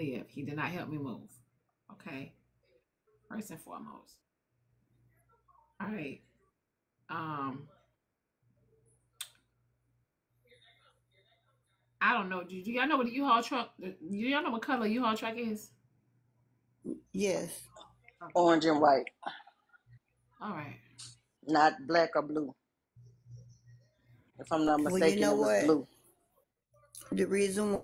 live. He did not help me move. Okay. First and foremost. All right. Um I don't know. Do, do y'all know what a U-Haul truck? Do y'all know what color U-Haul truck is? Yes. Orange and white, All right. not black or blue. If I'm not Well, you mistaken, know it was what? blue. The reason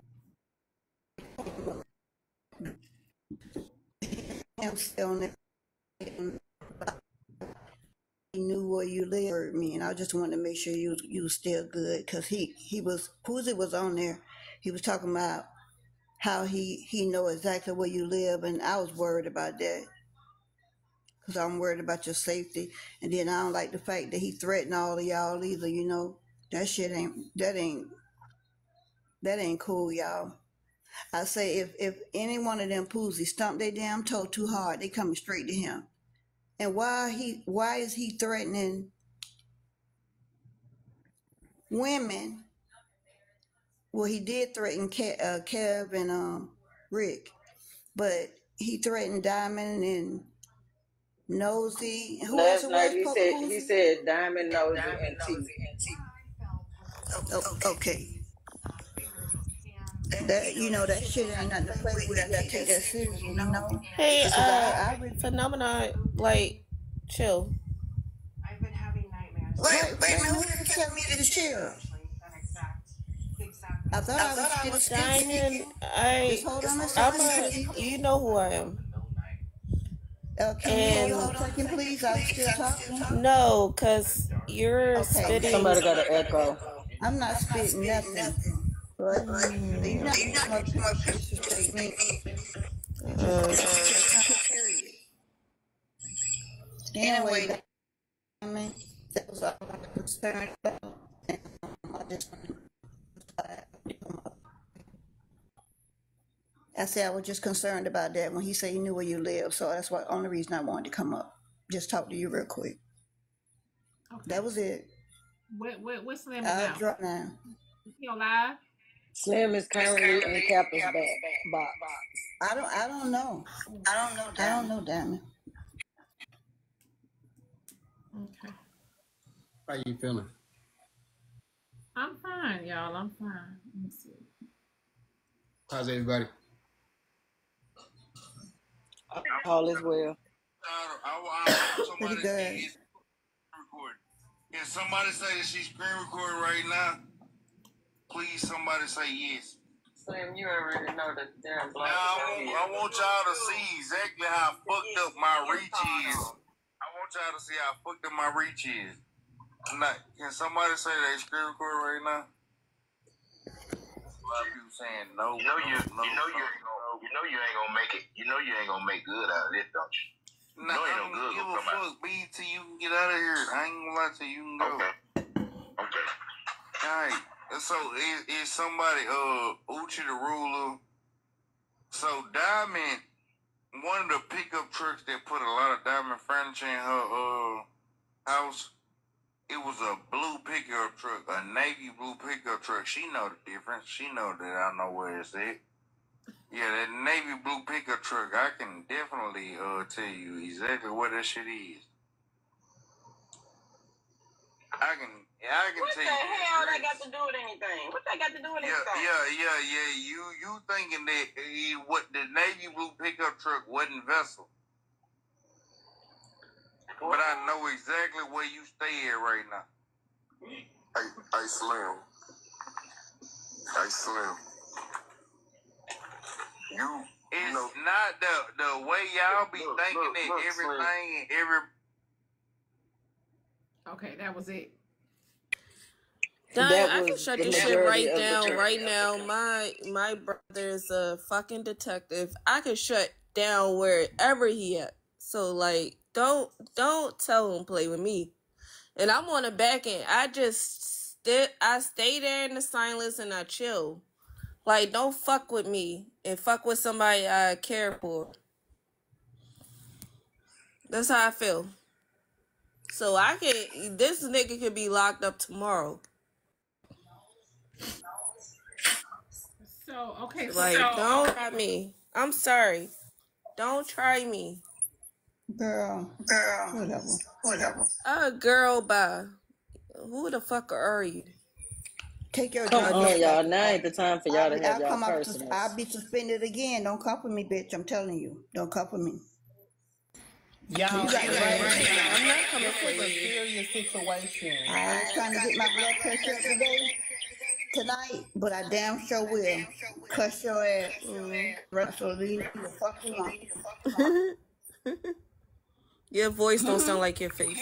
He knew where you live, heard me, and I just wanted to make sure you you still good because he he was Poozy was on there. He was talking about how he he know exactly where you live, and I was worried about that because I'm worried about your safety. And then I don't like the fact that he threatened all of y'all either. You know that shit ain't that ain't that ain't cool, y'all. I say if if any one of them Poozy stump their damn toe too hard, they coming straight to him. And why he why is he threatening women? Well, he did threaten Ke- uh, Kev and um, Rick, but he threatened Diamond and Nosy. Who else Last it night he said he said Diamond Nosy and T. Oh, okay. That you know that shit ain't nothing to play with. You gotta take that seriously, you know. Hey, uh, I, I really phenomenon, like, chill. I've been having nightmares. wait, wait a minute. Who did tell me to chill? Actually, that exact, the exact I thought I was still I, hold on a I'm second. a, you know who I am. Uh, can you hold on a second, please? I'm still talking. no, cause you're Okay. spitting. Somebody got an echo. I'm not spitting nothing. But you're not too much disrespect me. Uh, Anyway, I mean, that was all I was concerned about. And, um, I just wanted to come up. I said I was just concerned about that when he said he knew where you live, so that's why only reason I wanted to come up. Just talk to you real quick. Okay. That was it. What what what's Slim I'll now? drop now. He on live? Slim is currently in Kappa's back box. I don't. I don't know. I don't know. I don't know, Diamond. Okay. How you feeling? I'm fine, y'all. I'm fine. Let me see. How's everybody? All is well. I, I, I want somebody Pretty good. recording. Can somebody say that she's screen recording right now? Please, somebody say yes. Slim, you already know that damn Now, I want, I want y'all to see exactly how fucked up my reach is. I want y'all to see how fucked up my reach is. Now, can somebody say they screen record right now? A lot of people saying no. You know you, no, you know no, you, no. you know you ain't gonna make it. You know you ain't gonna make good out of this, don't you? Nah, No, ain't no don't good give a gonna come out. fuck, BT. You can get out of here. I ain't gonna lie to you. You can go. Okay. Okay. Alright, so is, is somebody uh Uchi the ruler? So Diamond, one of the pickup trucks that put a lot of diamond furniture in her uh house, it was a blue pickup truck, a navy blue pickup truck. She know the difference. She know that I know where it's at. Yeah, that navy blue pickup truck, I can definitely uh tell you exactly what that shit is. I can, yeah, I can What tell the you. hell the that got to do with anything? What that got to do with Yeah, anything? yeah, yeah, yeah. You you thinking that uh, what the navy blue pickup truck wasn't vessel, but I know exactly where you stay at right now. I I Slim. I Slim. You, It's you know, not the the way y'all be Look, thinking look, that look, everything and every Okay, that was it. Dang, I can shut this shit right down right now. My my brother's a fucking detective. I can shut down wherever he at. So like, don't don't tell him play with me. And I'm on the back end. I just st- I stay there in the silence and I chill. Like, don't fuck with me and fuck with somebody I care for. That's how I feel. So I can. This nigga could be locked up tomorrow. So okay, so Like, so don't at me. I'm sorry. Don't try me. Girl, girl, whatever, whatever. A girl by who the fuck are you? Take your Come time. on, y'all. Now ain't the time for y'all I'll, to be, have I'll y'all come up. personals. I'll be suspended again. Don't come for me, bitch. I'm telling you. Don't come for me. Y'all, You got it right. I'm not coming this for a serious situation. I ain't trying to get my blood pressure up today, tonight, but I damn sure will. Cuss your ass. Russell, leave me the fuck alone. Your voice don't sound like your face.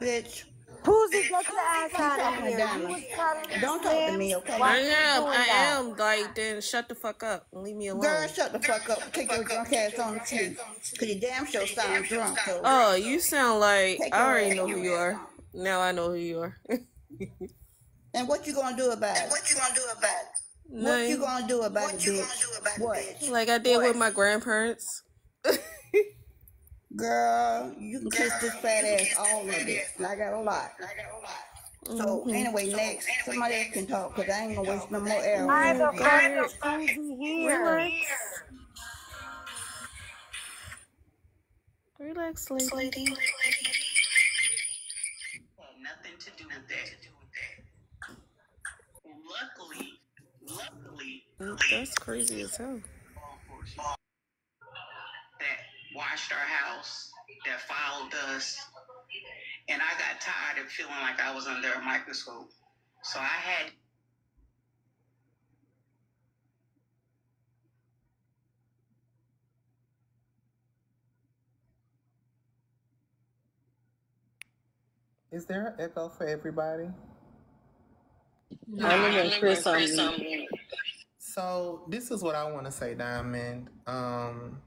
Bitch. Pussy, get your ass out of here. down. You was trying to Don't talk to me, okay? I am. I am. Like, then shut the fuck up and leave me alone. Girl, shut the fuck up. Take your drunk ass on the sleep. Cause you damn sure sound drunk. So Oh, you sound like I already know who you are. Now I know who you are. And what you gonna do about it? What you gonna do about it? What you gonna do about it, bitch? What? Like I did with my grandparents. Girl, you can kiss this fat ass all of it. And I got a lot. So Mhm. anyway, next somebody else can talk because I ain't gonna waste no more air. I on the you. fuck here? Relax. Relax, lady. nothing to do with that. Luckily, luckily, That's crazy as hell. that watched our house, that followed us, and I got tired of feeling like I was under a microscope. So I had Is there an echo for everybody? Only when Chris on mute. So this is what I want to say, Diamond. Um,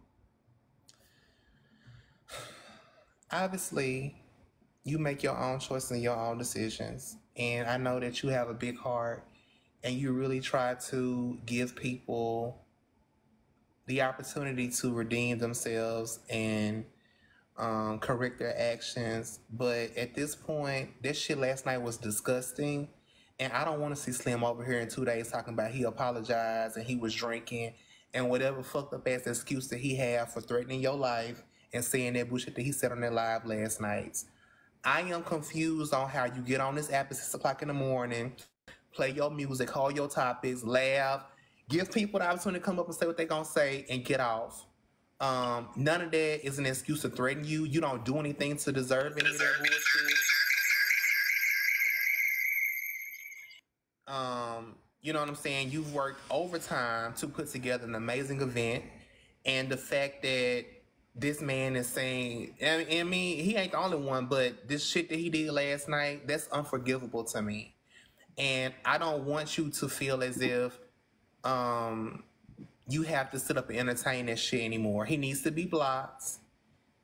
obviously, you make your own choices and your own decisions, and I know that you have a big heart, and you really try to give people the opportunity to redeem themselves and um, correct their actions. But at this point, this shit last night was disgusting. And I don't want to see Slim over here in two days talking about he apologized and he was drinking and whatever fucked up ass excuse that he had for threatening your life and saying that bullshit that he said on that live last night. I am confused on how you get on this app at six o'clock in the morning, play your music, call your topics, laugh, give people the opportunity to come up and say what they're gonna say and get off. Um, none of that is an excuse to threaten you. You don't do anything to deserve any of that bullshit. Um, you know what I'm saying? You've worked overtime to put together an amazing event, and the fact that this man is saying, I mean, he ain't the only one, but this shit that he did last night, that's unforgivable to me. And I don't want you to feel as if um you have to sit up and entertain that shit anymore. He needs to be blocked.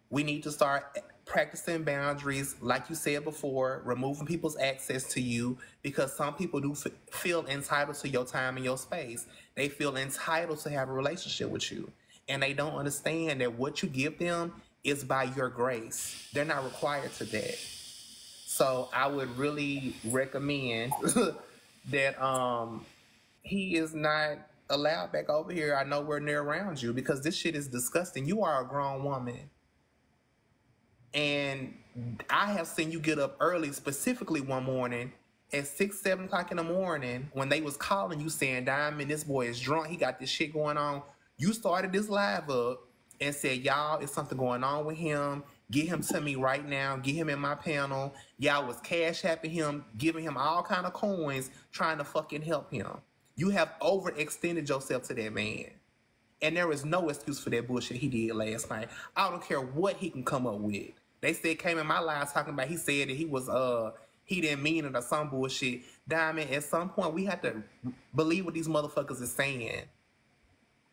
We need to start practicing boundaries, like you said before, removing people's access to you because some people do feel entitled to your time and your space. They feel entitled to have a relationship with you, and they don't understand that what you give them is by your grace. They're not required to that. So I would really recommend that um he is not allowed back over here. I know we're near around you because this shit is disgusting. You are a grown woman. And I have seen you get up early, specifically one morning at six, seven o'clock in the morning when they was calling you saying, Diamond, this boy is drunk. He got this shit going on. You started this live up and said, Y'all, it's something going on with him. Get him to me right now. Get him in my panel. Y'all was cash apping him, giving him all kind of coins, trying to fucking help him. You have overextended yourself to that man. And there is no excuse for that bullshit he did last night. I don't care what he can come up with. They said came in my live talking about he said that he was uh he didn't mean it or some bullshit. Diamond, at some point we have to believe what these motherfuckers is saying.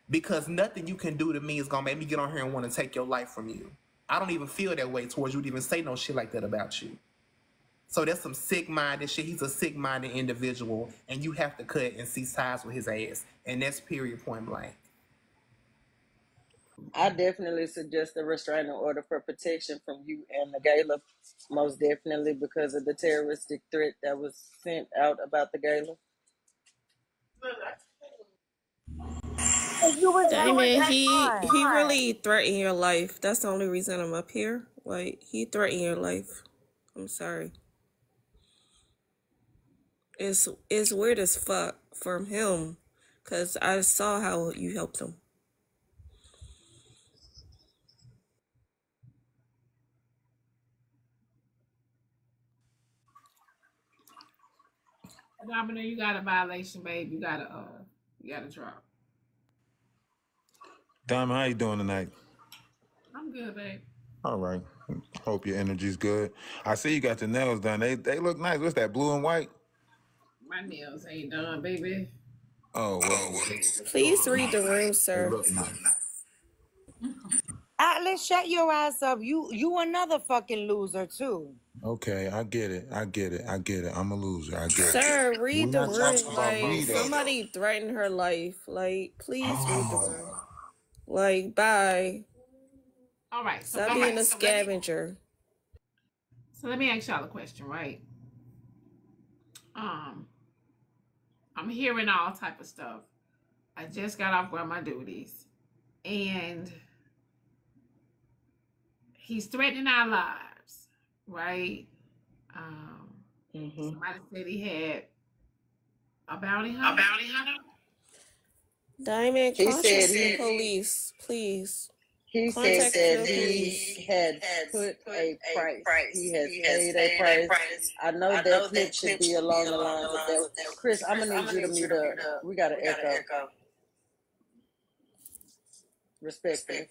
Because nothing you can do to me is gonna make me get on here and want to take your life from you. I don't even feel that way towards you to even say no shit like that about you. So that's some sick minded shit. He's a sick minded individual, and you have to cut and see sides with his ass. And that's period point blank. I definitely suggest a restraining order for protection from you and the gala, most definitely because of the terroristic threat that was sent out about the gala. you was there with he he really threatened your life. That's the only reason I'm up here. Like he threatened your life. I'm sorry. It's it's weird as fuck from him, cause I saw how you helped him. Domino, you got a violation, babe. You gotta uh you gotta drop. Diamond, how you doing tonight? I'm good, babe. All right. Hope your energy's good. I see you got your nails done. They they look nice. What's that, blue and white? My nails ain't done, baby. Oh well. Please read the room, They sir. Look nice. Atlas, shut your ass up. You you another fucking loser too. Okay, I get it. I get it. I get it. I'm a loser. I get it. Sir, We're read the room. talking about me Like somebody threatened her life. Like please read the room. Oh, Like bye. All right, so Stop all being right, a so let me scavenger. so let me ask y'all a question, right? Um, I'm hearing all type of stuff. I just got off one of my duties, and he's threatening our lives, right? Um, Mm-hmm. somebody said he had a bounty hunter. A bounty hunter. Diamond, He said the he police, please. he said that he had put a price. He has paid a price. I know that clip should be along the lines of that. Chris, I'm gonna need you to mute up. We got an echo. Respectfully.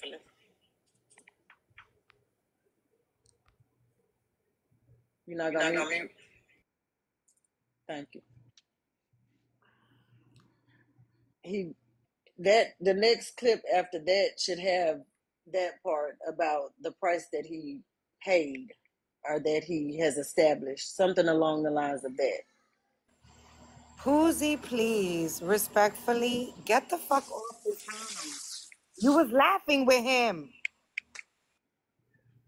You're not gonna mute? Thank you. He that the next clip after that should have that part about the price that he paid or that he has established, something along the lines of that. Poozy, please, respectfully, get the fuck off the channel. You was laughing with him.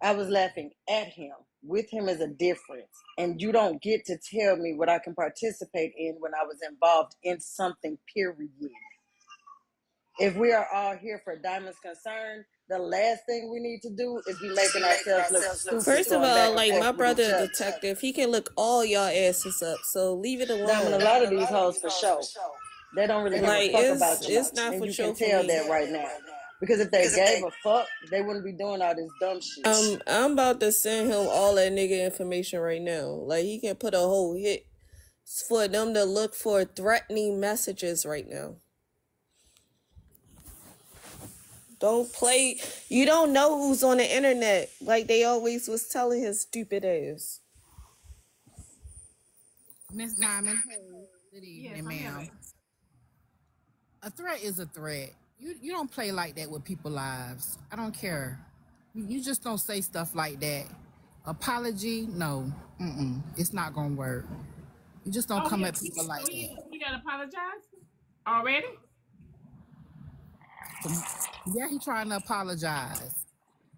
I was laughing at him. With him is a difference. And you don't get to tell me what I can participate in when I was involved in something, period. If we are all here for Diamond's concern, the last thing we need to do is be making ourselves look stupid. First of all, like my brother a detective, he can look all y'all asses up. So leave it alone. Diamond, a lot of these hoes for show. They don't really give Like a fuck about you. it's not And for you show can for tell that right now. Because if they gave a fuck, they wouldn't be doing all this dumb shit. Um, I'm about to send him all that nigga information right now. Like he can put a whole hit for them to look for threatening messages right now. Don't play. You don't know who's on the internet. Like they always was telling his stupid ass. Miss Diamond. Good Yes, evening, I'm ma'am. A threat is a threat. You you don't play like that with people's lives. I don't care. You, you just don't say stuff like that. Apology, no. Mm-mm. It's not gonna work. You just don't Oh, come yeah, at people like that. he, he got apologize already. Yeah, he trying to apologize.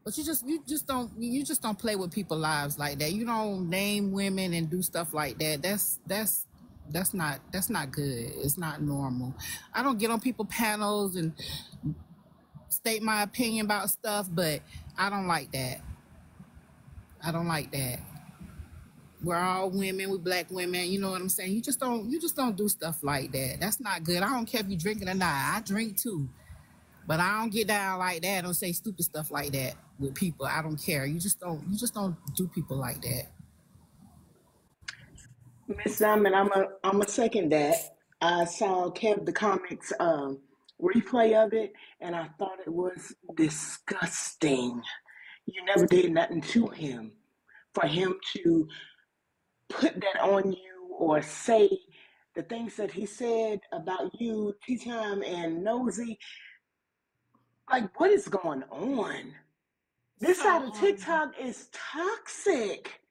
But you just you just don't you just don't play with people's lives like that. You don't name women and do stuff like that. That's that's that's not that's not good. It's not normal. I don't get on people panels and state my opinion about stuff, but I don't like that. I don't like that. We're all women, we black women, you know what I'm saying? You just don't you just don't do stuff like that. That's not good. I don't care if you drinking or not. I drink too. But I don't get down like that. I don't say stupid stuff like that with people. I don't care. You just don't you just don't do people like that. Miss Diamond, I'm a I'm a second that. I saw Kev the comics um replay of it and I thought it was disgusting. You never did nothing to him. For him to put that on you or say the things that he said about you, Tea Time and Nosy, like what is going on? This side of TikTok is toxic.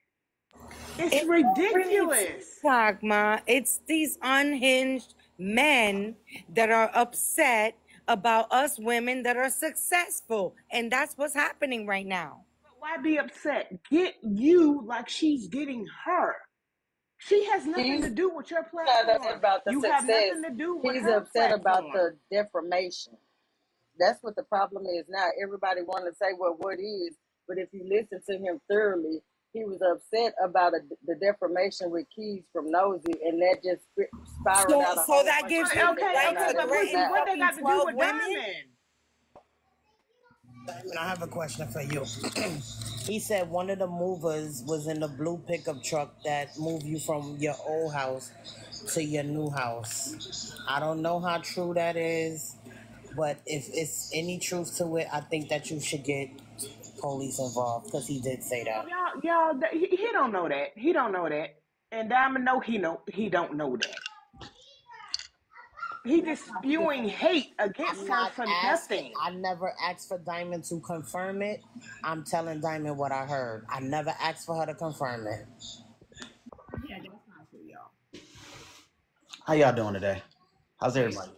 It's It's ridiculous. TikTok, ma. It's these unhinged men that are upset about us women that are successful. And that's what's happening right now. Why be upset? Get you like she's getting her. She has nothing He's to do with your not platform. about the You have nothing to do with He's her upset about the defamation. That's what the problem is now. Everybody want to say well what is, but if you listen to him thoroughly, he was upset about a, the defamation with Keys from Nosy, and that just sp- spiraled So, out a so that gives of him shit the that right came to out of threaten. What they got to do with women? Diamond? Diamond, I have a question for you. he said one of the movers was in the blue pickup truck that moved you from your old house to your new house. I don't know how true that is, but if it's any truth to it, I think that you should get police involved because he did say that. Y'all, y'all, he, he don't know that. He don't know that. And Diamond know he know he don't know that. He just spewing hate against I'm her not for nothing. I never asked for Diamond to confirm it. I'm telling Diamond what I heard. I never asked for her to confirm it. Yeah, that's not true, y'all. How y'all doing today? How's everybody?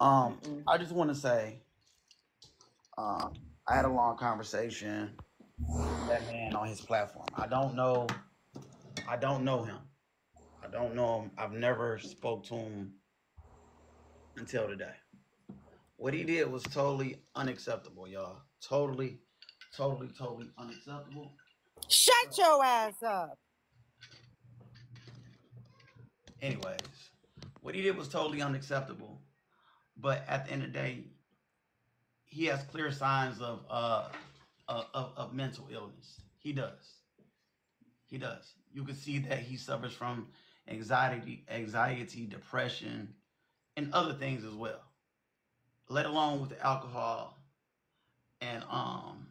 Um, I just want to say, um, I had a long conversation with that man on his platform. I don't know, I don't know him. I don't know him. I've never spoke to him until today. What he did was totally unacceptable, y'all. Totally, totally, totally unacceptable. Shut your ass up. Anyways, what he did was totally unacceptable. But at the end of the day, he has clear signs of uh of, of, mental illness. He does. He does. You can see that he suffers from anxiety, anxiety, depression, and other things as well. Let alone with the alcohol. And um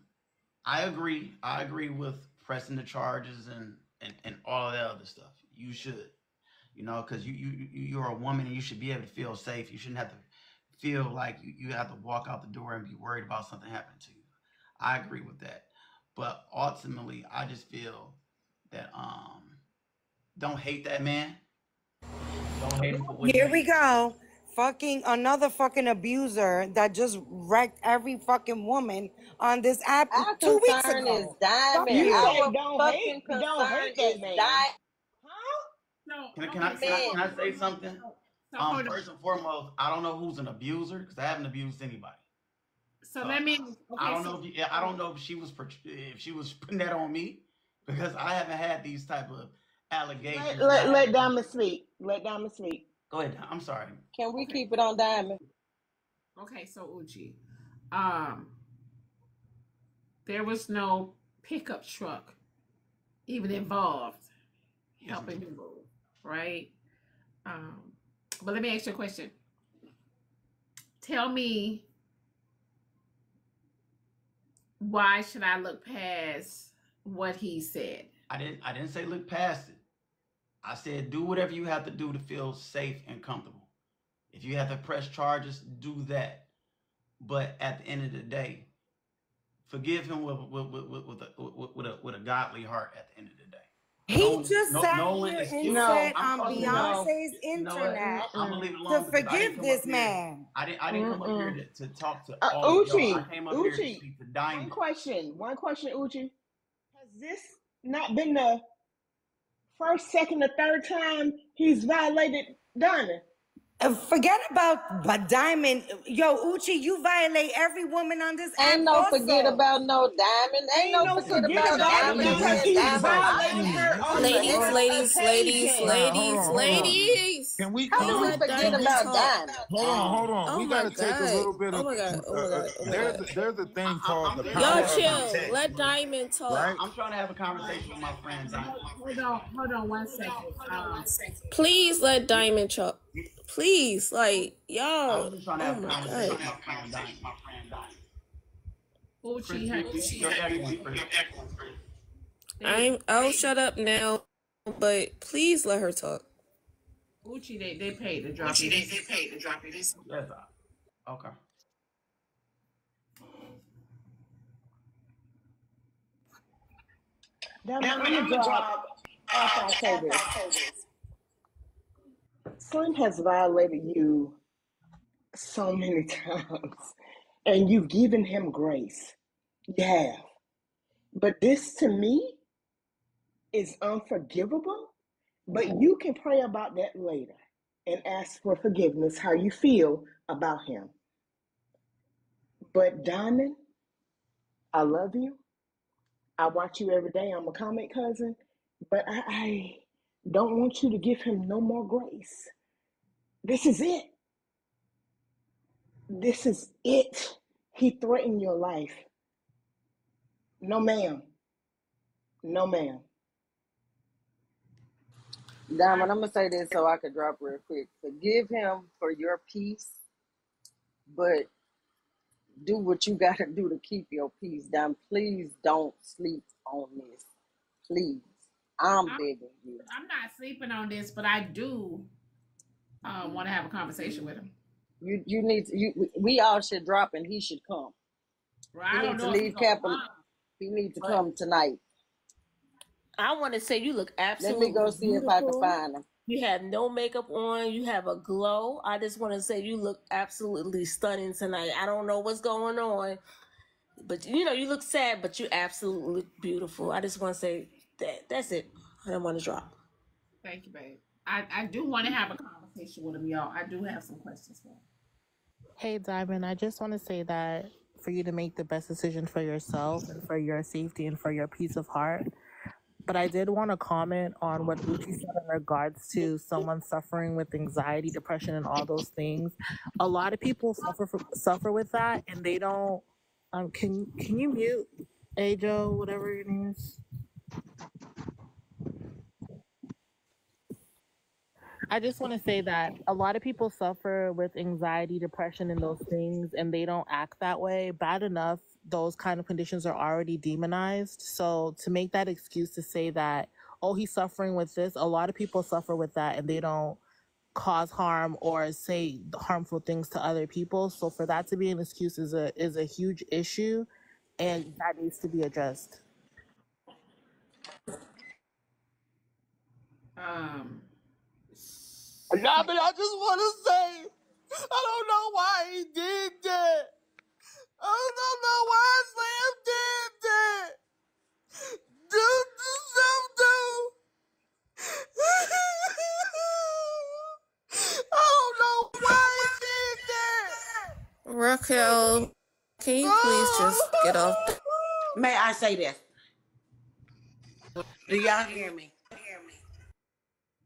I agree. I agree with pressing the charges and and, and all that other stuff. You should you know, because you you- you're a woman and you should be able to feel safe. You shouldn't have to feel like you, you have to walk out the door and be worried about something happening to you. I agree with that, but ultimately, I just feel that um, don't hate that man. Don't hate him for what Here we go. Fucking another fucking abuser that just wrecked every fucking woman on this app Our two weeks concern is ago. Fuck Diamond. You you. said Our don't fucking hate, don't hate that is man. Diamond. No, Can, I- can, I, can, I, can I say something? So Um, hold on. first and foremost, I don't know who's an abuser because I haven't abused anybody. So So let me. I don't know if you, I don't know if she was per- if she was putting that on me because I haven't had these type of allegations. Let, let, let Diamond speak. Let Diamond speak. Go ahead. I'm sorry. Can we keep it on Diamond? okay, so Uchi, um, there was no pickup truck even involved helping him move, right? Um, but let me ask you a question. Tell me why should I look past what he said? I didn't I didn't say look past it. I said do whatever you have to do to feel safe and comfortable. If you have to press charges, do that. But at the end of the day, forgive him with with with, with, with, a, with, a with a godly heart. At the end of the day, He No- just no- sat no one here is and guilty. said I'm on talking- no. Beyonce's You know what? internet I'm gonna leave it to alone because I didn't forgive this man. I didn't I didn't come up here to, to talk to Uh, all of y'all. Uchi, I came up here to Uchi, speak to one question. One question, Uchi. Has this not been the first, second, or third time he's violated Diamond? Uh, Forget about but Diamond. Yo, Uchi, you violate every woman on this app. Ain't no also. forget about no Diamond. Ain't, Ain't no no forget, forget about, about it Diamond. because Man, Diamond. violated her Ladies, ladies, ladies, occasion. Nah, hold ladies, on, hold on. ladies. Can we? How Can we? Let forget Can Diamond we? about talk. Hold on, hold on. Oh we got to take a little bit Oh of. my god. Uh, Oh my uh, god. Oh my there's god. a, there's a thing called the I'm Y'all power of chill. context, Let Diamond talk. right? I'm trying to have a conversation with my friends. Hold on, hold on one second. Um, Please let Diamond talk. Please, like I y'all. was just trying to Oh have a my conversation god. with my friend Diamond. Chris, Uchi, you, her, you, excellent, I'm. I'll shut up now, but please let her talk. Uchi, they, they paid to drop you. They, they paid to drop you. This. Yes, I- okay. Diamond, I'm gonna drop after I say this. Slim has violated you so many times, and you've given him grace. You have. But this to me is unforgivable. But you can pray about that later and ask for forgiveness, how you feel about him. But Diamond, I love you. I watch you every day. I'm a comic cousin, but I, I don't want you to give him no more grace. This is it. This is it. He threatened your life. No, ma'am. No, ma'am. Diamond, I'm gonna say this so I could drop real quick. Forgive him for your peace, but do what you gotta do to keep your peace. Diamond, please don't sleep on this. Please, I'm I'm, begging you. I'm not sleeping on this, but I do uh, want to have a conversation with him. You you need to, you. We all should drop and he should come. Well, He I don't needs to know if he's leave gonna Capitol. come, He needs to but come tonight. I want to say you look absolutely. Let me go absolutely see if I can find him. You have no makeup on. You have a glow. I just want to say you look absolutely stunning tonight. I don't know what's going on, but you know you look sad, but you absolutely look beautiful. I just want to say that. That's it. I don't want to drop. thank you, babe. I, I do want to have a conversation with him, y'all. I do have some questions for him. Hey, Diamond, I just want to say that for you to make the best decision for yourself and for your safety and for your peace of heart. But I did want to comment on what Uchi said in regards to someone suffering with anxiety, depression, and all those things. A lot of people suffer suffer with that, and they don't. Um, can can you mute Ajo, whatever your name is? I just want to say that a lot of people suffer with anxiety, depression, and those things, and they don't act that way. Bad enough, those kind of conditions are already demonized. So to make that excuse to say that, oh, he's suffering with this, a lot of people suffer with that, and they don't cause harm or say harmful things to other people. So for that to be an excuse is a is a huge issue, and that needs to be addressed. Um, Nah, but I just want to say, I don't know why he did that. I don't know why Slam did that. Do, do something. I don't know why he did that. Raquel, can you please just get off? May I say this? Do y'all hear me?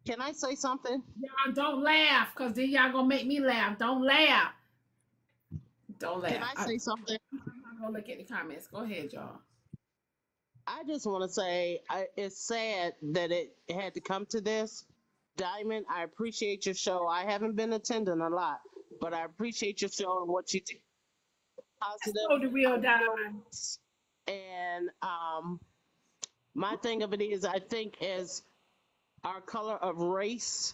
Can I say something? y'all don't laugh, cause then y'all gonna make me laugh. Don't laugh. Don't laugh. Can I say something? I'm not gonna look at the comments. Go ahead, y'all. I just want to say I, it's sad that it had to come to this. Diamond, I appreciate your show. I haven't been attending a lot, but I appreciate your show and what you do. Positive. So the real diamond. And um, my thing of it is, I think as our color of race,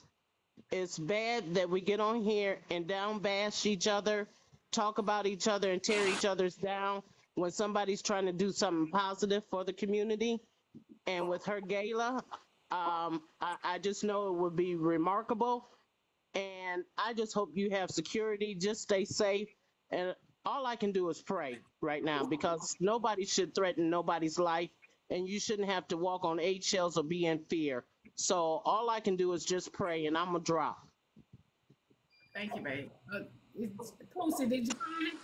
it's bad that we get on here and down bash each other, talk about each other, and tear each other's down when somebody's trying to do something positive for the community. And with her gala, um, I, I just know it would be remarkable. And I just hope you have security. Just stay safe. And all I can do is pray right now because nobody should threaten nobody's life. And you shouldn't have to walk on eggshells or be in fear. So all I can do is just pray, and I'm gonna drop. Thank you, babe. Did you find it?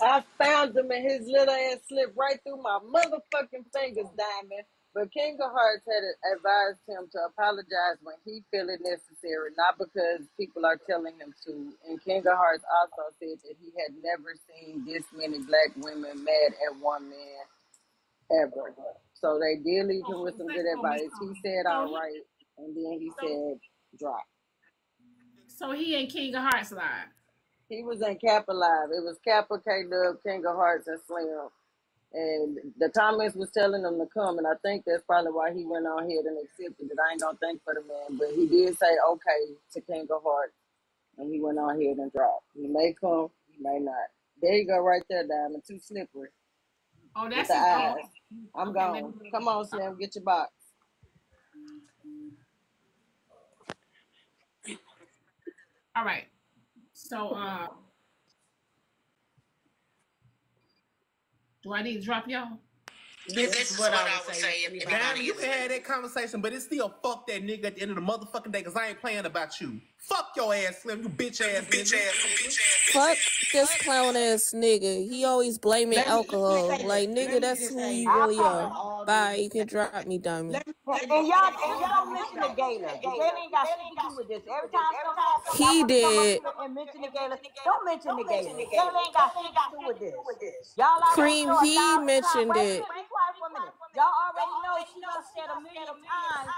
I found him and his little ass slipped right through my motherfucking fingers, Diamond. But King of Hearts had advised him to apologize when he feel it necessary, not because people are telling him to. And King of Hearts also said that he had never seen this many black women mad at one man ever. So they did leave him with some good advice. He said all right, and then he said drop. So he ain't King of Hearts live. He was in Kappa Live. It was Kappa, K Dub, King of Hearts, and Slim. And the comments was telling him to come, and I think that's probably why he went on ahead and accepted it. I ain't gonna thank for the man, but he did say okay to King of Hearts, and he went on ahead and dropped. He may come, he may not. There you go, right there, Diamond. Too slippery Oh, with that's the his eyes. I'm okay, let gone. me Come on, Slim, get your box. all right. So uh do I need to drop y'all? This is what I would say. if Diamond, you is- can have that conversation, but it's still fuck that nigga at the end of the motherfucking day because I ain't playing about you. Fuck your ass, Slim, you bitch ass bitch ass. Fuck this clown ass nigga. He always blaming Let me just alcohol. say this. Like Let nigga, me that's just who say you this. really I are. follow Bye. You can drop me, diamond. Let me And, and y'all, and y'all don't mention the Gala. The Gala ain't got shit to do with this. Every time something happens, He y'all want to come up did. here and mention the Gala. Don't mention the Gala. The Gala ain't got shit to do with this. Y'all already Cream, know a he thousand times. mentioned Wait, it. wait, quiet for a minute. Y'all already know she done said a million times.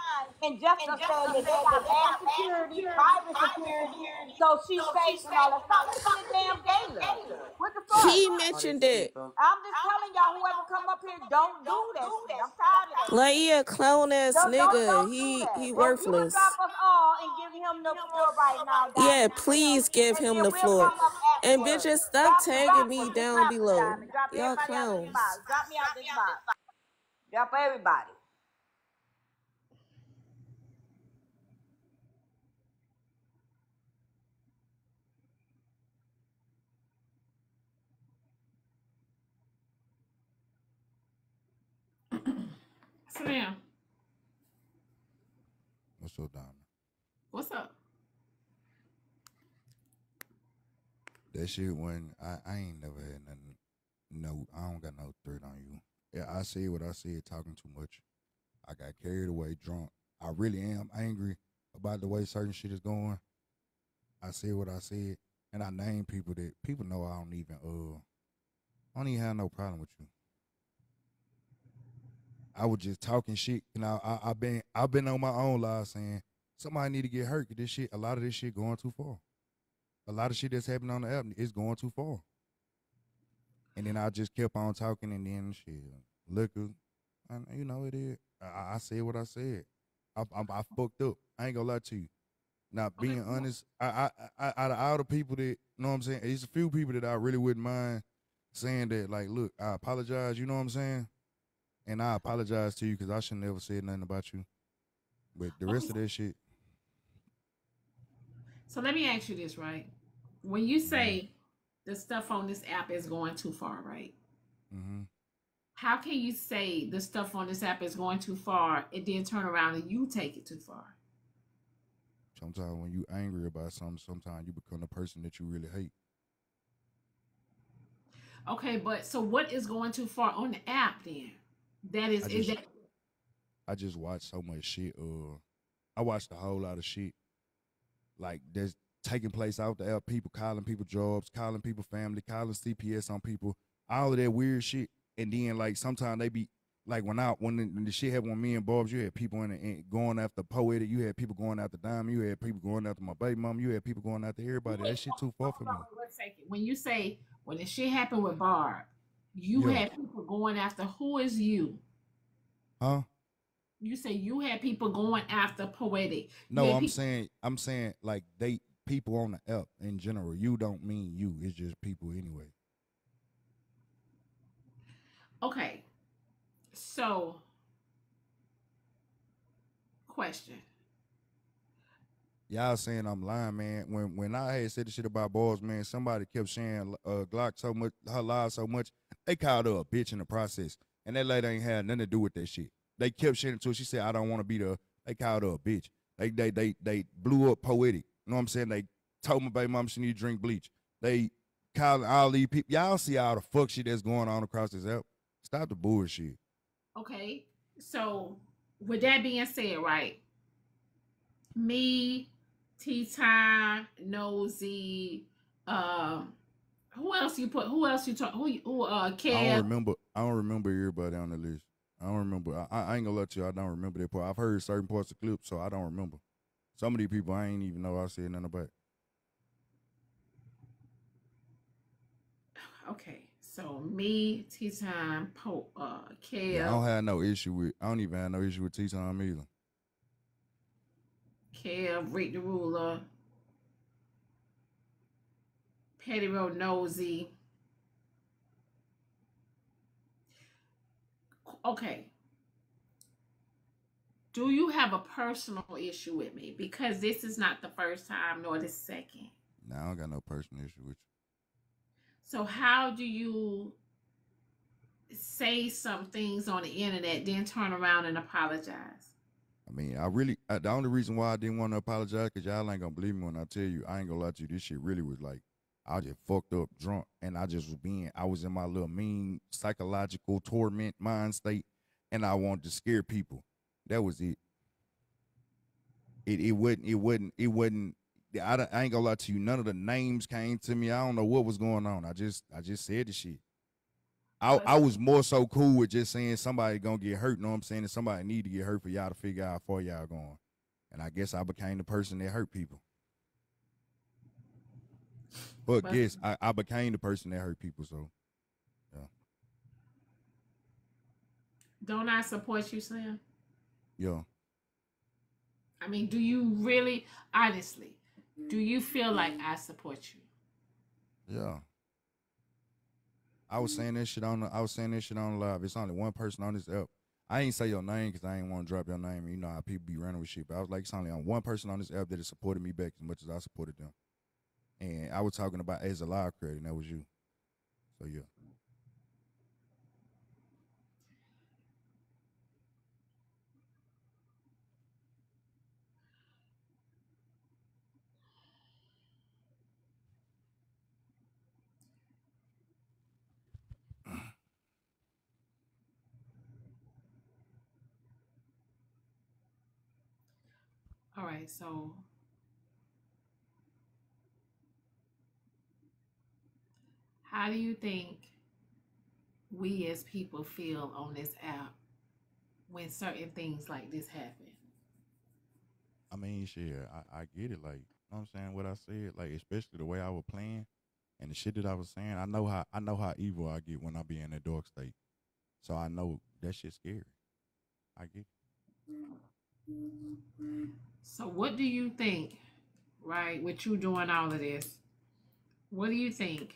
And just done said that they got bad security, private security. So she's fake and all that. Stop mentioning the damn Gala. What the fuck? He mentioned it. I'm just telling y'all, whoever come up here, don't do that shit. I'm tired of that. Like he a clown ass Don't, don't, nigga. don't He he If you would worthless. drop us all and give him the floor right now, Yeah, please give and him the floor. And bitches, stop Drop, drop, tagging me just down below. Drop Y'all everybody clowns. box. Drop me out this box. Drop everybody. Slim, What's up, Diamond? what's up? That shit when I, I ain't never had nothing. No, I don't got no threat on you. Yeah, I said what I said, talking too much. I got carried away, drunk. I really am angry about the way certain shit is going. I said what I said, and I name people that people know I don't even uh, I don't even have no problem with you. I was just talking shit, and I, I I've been I've been on my own live saying somebody need to get hurt. This shit, a lot of this shit going too far. A lot of shit that's happening on the app is going too far. And then I just kept on talking, and then shit, liquor, and you know it is. I, I said what I said. I, I, I fucked up. I ain't gonna lie to you. Now, being honest, I, I, I, out of all the people that, you know what I'm saying, it's a few people that I really wouldn't mind saying that, like, look, I apologize, you know what I'm saying? And I apologize to you because I should never said nothing about you. But the rest of that shit, So let me ask you this, right? When you say the stuff on this app is going too far, right? Mm-hmm. How can you say the stuff on this app is going too far and then turn around and you take it too far? sometimes when you're angry about something, sometimes you become the person that you really hate. Okay, but so what is going too far on the app then? That is I just, that I just watch so much shit. Uh, I watched a whole lot of shit, like that's taking place out there. People calling people jobs, calling people family, calling CPS on people, all of that weird shit. And then like sometimes they be like when I when the, when the shit happened with me and Bob's, you had people in, the, in going after poetic, you had people going after Diamond, you had people going after my baby mom, you had people going after everybody. That shit too far for me. One second. When you say when the shit happened with Barb, you Yeah. had people going after who is you? Huh? You say you had people going after poetic. No, I'm peop- saying I'm saying like they people on the app in general. You don't mean you. It's just people anyway. Okay. So question. Y'all saying I'm lying, man. When when I had said the shit about balls, man, somebody kept saying uh, Glock so much, her lies so much. They called her a bitch in the process, and that lady ain't had nothing to do with that shit. They kept shit until. She said, "I don't want to be the." They called her a bitch. They they they they blew up poetic. You know what I'm saying? They told my baby mom she need to drink bleach. They called all these people. Y'all see all the fuck shit that's going on across this app. Stop the bullshit. Okay. So with that being said, right? Me, T Time, Nosy, um, who else you put? Who else you talk? Who? Who? Uh, I don't remember. I don't remember everybody on the list. I don't remember. I, I ain't gonna let you. I don't remember that part. I've heard certain parts of clips, so I don't remember. Some of these people I ain't even know I said nothing about. Okay. So me, T Time, Po, uh, Kev, Yeah, I don't have no issue with. I don't even have no issue with T Time either. Kev, Rick the Ruler, Petty Road Nosy. Okay. Do you have a personal issue with me? Because this is not the first time nor the second. No, I don't got no personal issue with you. So how do you say some things on the internet, then turn around and apologize? I mean, I really I, the only reason why I didn't want to apologize because y'all ain't gonna believe me when I tell you. I ain't gonna lie to you. This shit really was like I just fucked up, drunk, and I just was being. I was in my little mean psychological torment mind state, and I wanted to scare people. That was it. It it wasn't it wasn't it wasn't. I, I ain't gonna lie to you. None of the names came to me. I don't know what was going on. I just I just said the shit. I, I was more so cool with just saying somebody gonna get hurt. You Know what I'm saying? And somebody need to get hurt for y'all to figure out how far y'all going. And I guess I became the person that hurt people. But guess I, I became the person that hurt people. So yeah, Don't I support you, Slim? yeah. I mean, do you really, honestly, do you feel like I support you? Yeah. I was saying this shit on the, I was saying this shit on live. It's only one person on this app. I ain't say your name because I ain't want to drop your name. You know how people be running with shit. But I was like, it's only on one person on this app that has supported me back as much as I supported them. And I was talking about as a live creator, and that was you. So yeah. All right, so how do you think we as people feel on this app when certain things like this happen? I mean, shit, I, I get it. Like, you know what I'm saying? What I said, like, especially the way I was playing and the shit that I was saying. I know how I know how evil I get when I be in that dark state. So I know that shit's scary. I get it. So what do you think, right, with you doing all of this, what do you think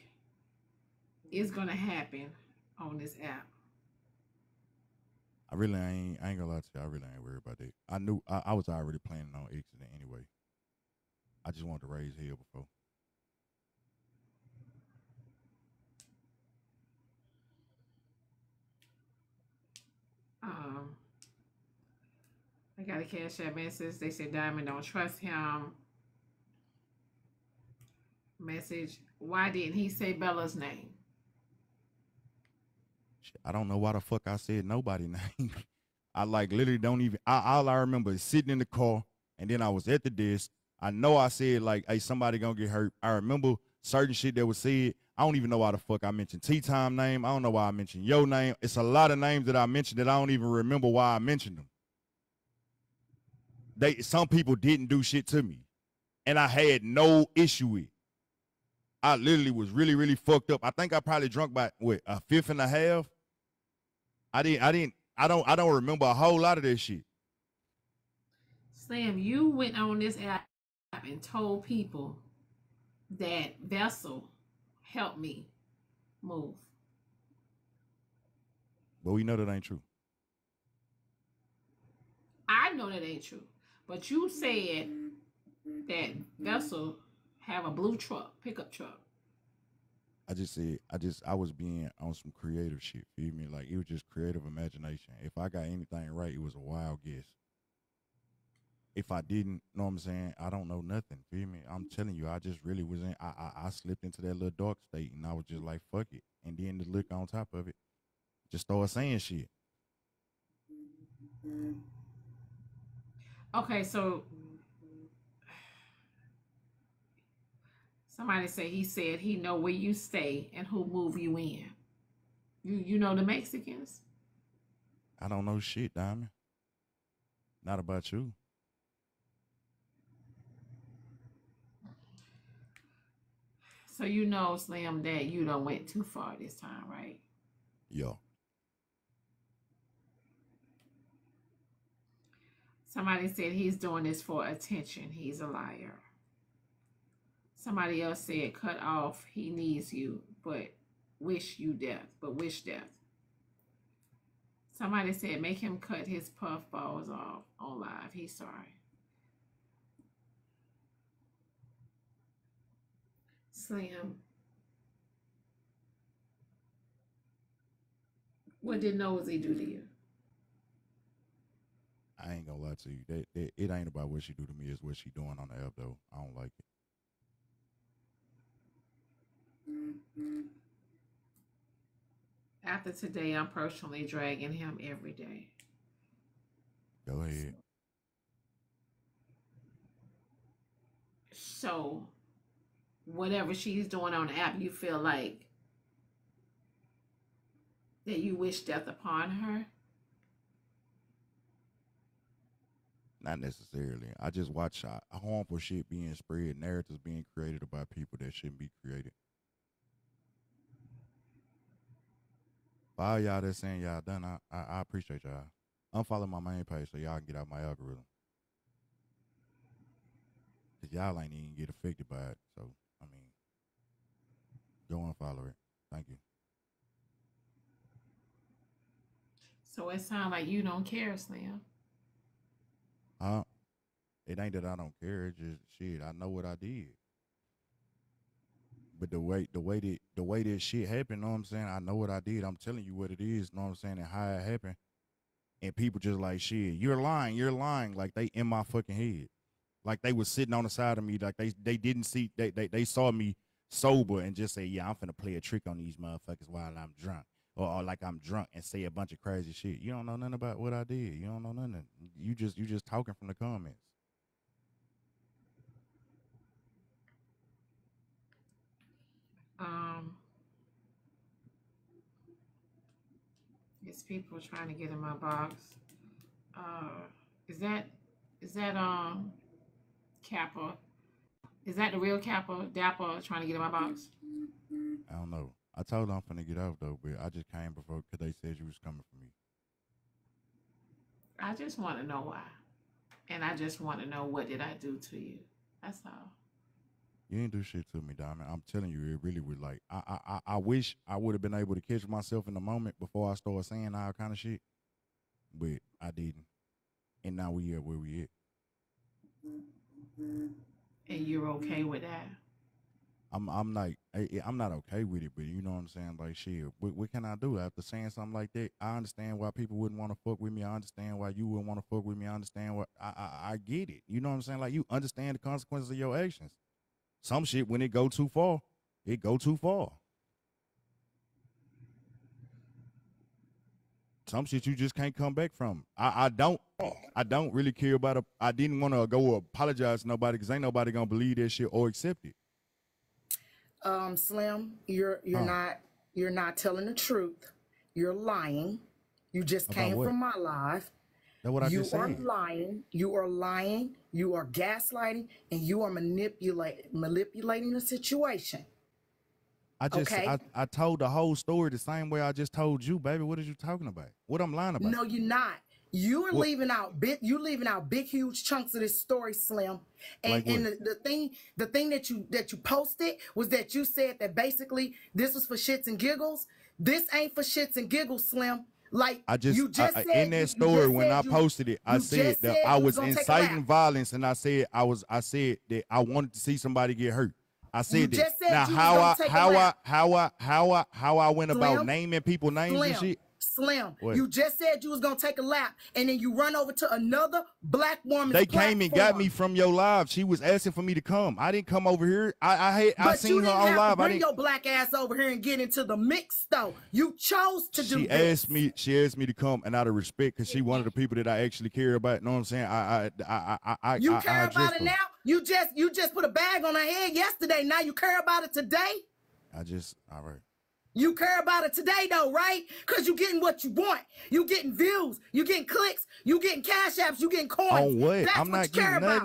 is gonna happen on this app? I really ain't I ain't gonna lie to you, I really ain't worried about that. I knew I, I was already planning on exiting anyway. I just wanted to raise hell before. Um, I got a cash app message. They said Diamond don't trust him. Message. Why didn't he say Bella's name? I don't know why the fuck I said nobody name. I like literally don't even. I, all I remember is sitting in the car, and then I was at the desk. I know I said like, "Hey, somebody gonna get hurt." I remember certain shit that was said. I don't even know why the fuck I mentioned T Time name. I don't know why I mentioned your name. It's a lot of names that I mentioned that I don't even remember why I mentioned them. They some people didn't do shit to me, and I had no issue with. I literally was really, really fucked up. I think I probably drunk by what a fifth and a half. I didn't. I didn't. I don't. I don't remember a whole lot of this shit. Slim, you went on this app and told people that Vessel helped me move. But we know that ain't true. I know that ain't true, but you said that Vessel have a blue truck, pickup truck. I just said. I just. I was being on some creative shit. Feel me? Like it was just creative imagination. If I got anything right, it was a wild guess. If I didn't, know what I'm saying? I don't know nothing. Feel me? I'm telling you, I just really was in. I, I I slipped into that little dark state, and I was just like, fuck it. And then the look on top of it, just started saying shit. Okay, so somebody say he said he know where you stay and who move you in. You you know the Mexicans? I don't know shit, Diamond. Not about you. So you know, Slim, that you don't went too far this time, right? Yo. Somebody said he's doing this for attention. He's a liar. Somebody else said cut off. He needs you, but wish you death, but wish death. Somebody said make him cut his puff balls off oh, on live. He's sorry. Slim. What did Nosy do to you? I ain't gonna gonna lie to you. That, that it ain't about what she do to me. It's what she doing on the app though. I don't like it. Mm-hmm. After today, I'm personally dragging him every day. Go ahead. So, whatever she's doing on the app, you feel like that you wish death upon her? Not necessarily. I just watch harmful shit being spread, narratives being created about people that shouldn't be created. For all y'all that's saying y'all done, I, I, I appreciate y'all. Unfollow my main page so y'all can get out my algorithm. Cause y'all ain't even get affected by it. So I mean, go and follow it. Thank you. So it sounds like you don't care, Slim. Huh? It ain't that I don't care. It's just shit. I know what I did. But the way the way that the way that shit happened, know what I'm saying? I know what I did. I'm telling you what it is, you know what I'm saying, and how it happened. And people just like shit, you're lying, you're lying. Like they in my fucking head. Like they was sitting on the side of me, like they they didn't see they they, they saw me sober and just say, Yeah, I'm finna play a trick on these motherfuckers while I'm drunk. Or, or like I'm drunk and say a bunch of crazy shit. You don't know nothing about what I did. You don't know nothing. You just you just talking from the comments. Um, it's people trying to get in my box. Uh, is that is that um Cappa? Is that the real Cappa Dappa trying to get in my box? I don't know. I told them I'm finna get off though, but I just came before because they said you was coming for me. I just want to know why, and I just want to know what did I do to you. That's all. You ain't do shit to me, Diamond. I'm telling you, it really was like I I I, I wish I would have been able to catch myself in the moment before I started saying all kind of shit, but I didn't, and now we at where we at. And you're okay with that? I'm I'm like I, I'm not okay with it, but you know what I'm saying. Like shit, what, what can I do after saying something like that? I understand why people wouldn't want to fuck with me. I understand why you wouldn't want to fuck with me. I understand what I, I I get it. You know what I'm saying? Like you understand the consequences of your actions. Some shit when it go too far, it go too far. Some shit you just can't come back from. I, I don't I don't really care about it. I didn't want to go apologize to nobody because ain't nobody gonna believe that shit or accept it. Um, Slim, you're you're Huh. not you're not telling the truth. You're lying. You just About came what? from my live. That's what I you are lying. You are lying. You are gaslighting, and you are manipulate manipulating the situation. I just Okay. I, I told the whole story the same way I just told you, baby. What are you talking about? What I'm lying about? No, you're not. You are What- leaving out big. You leaving out big, huge chunks of this story, Slim. And Like and the, the thing, the thing that you that you posted was that you said that basically this was for shits and giggles. This ain't for shits and giggles, Slim. Like I just, you just I- I- said in that story when I posted it, I said that said I was gonna take a lap. inciting violence, and I said I was I said that I wanted to see somebody get hurt. I said that. said now you was how I how I how I how I how I went about naming people names Slim, and shit. Slim, you just said you was gonna take a lap, and then you run over to another black woman. They came and got me from your live. She was asking for me to come. I didn't come over here. I I had I seen her on live. to I bring didn't. your black ass over here and get into the mix, though. You chose to do She this. asked me. She asked me to come, and out of respect, because she one of the people that I actually care about. You Know what I'm saying? I I I I I You I, care I about it her. now? You just you just put a bag on her head yesterday. Now you care about it today? I just all right. You care about it today though, right? Cause you're getting what you want. You're getting views. You're getting clicks. You're getting cash apps. You're getting coins. On what? That's I'm what not you care getting about.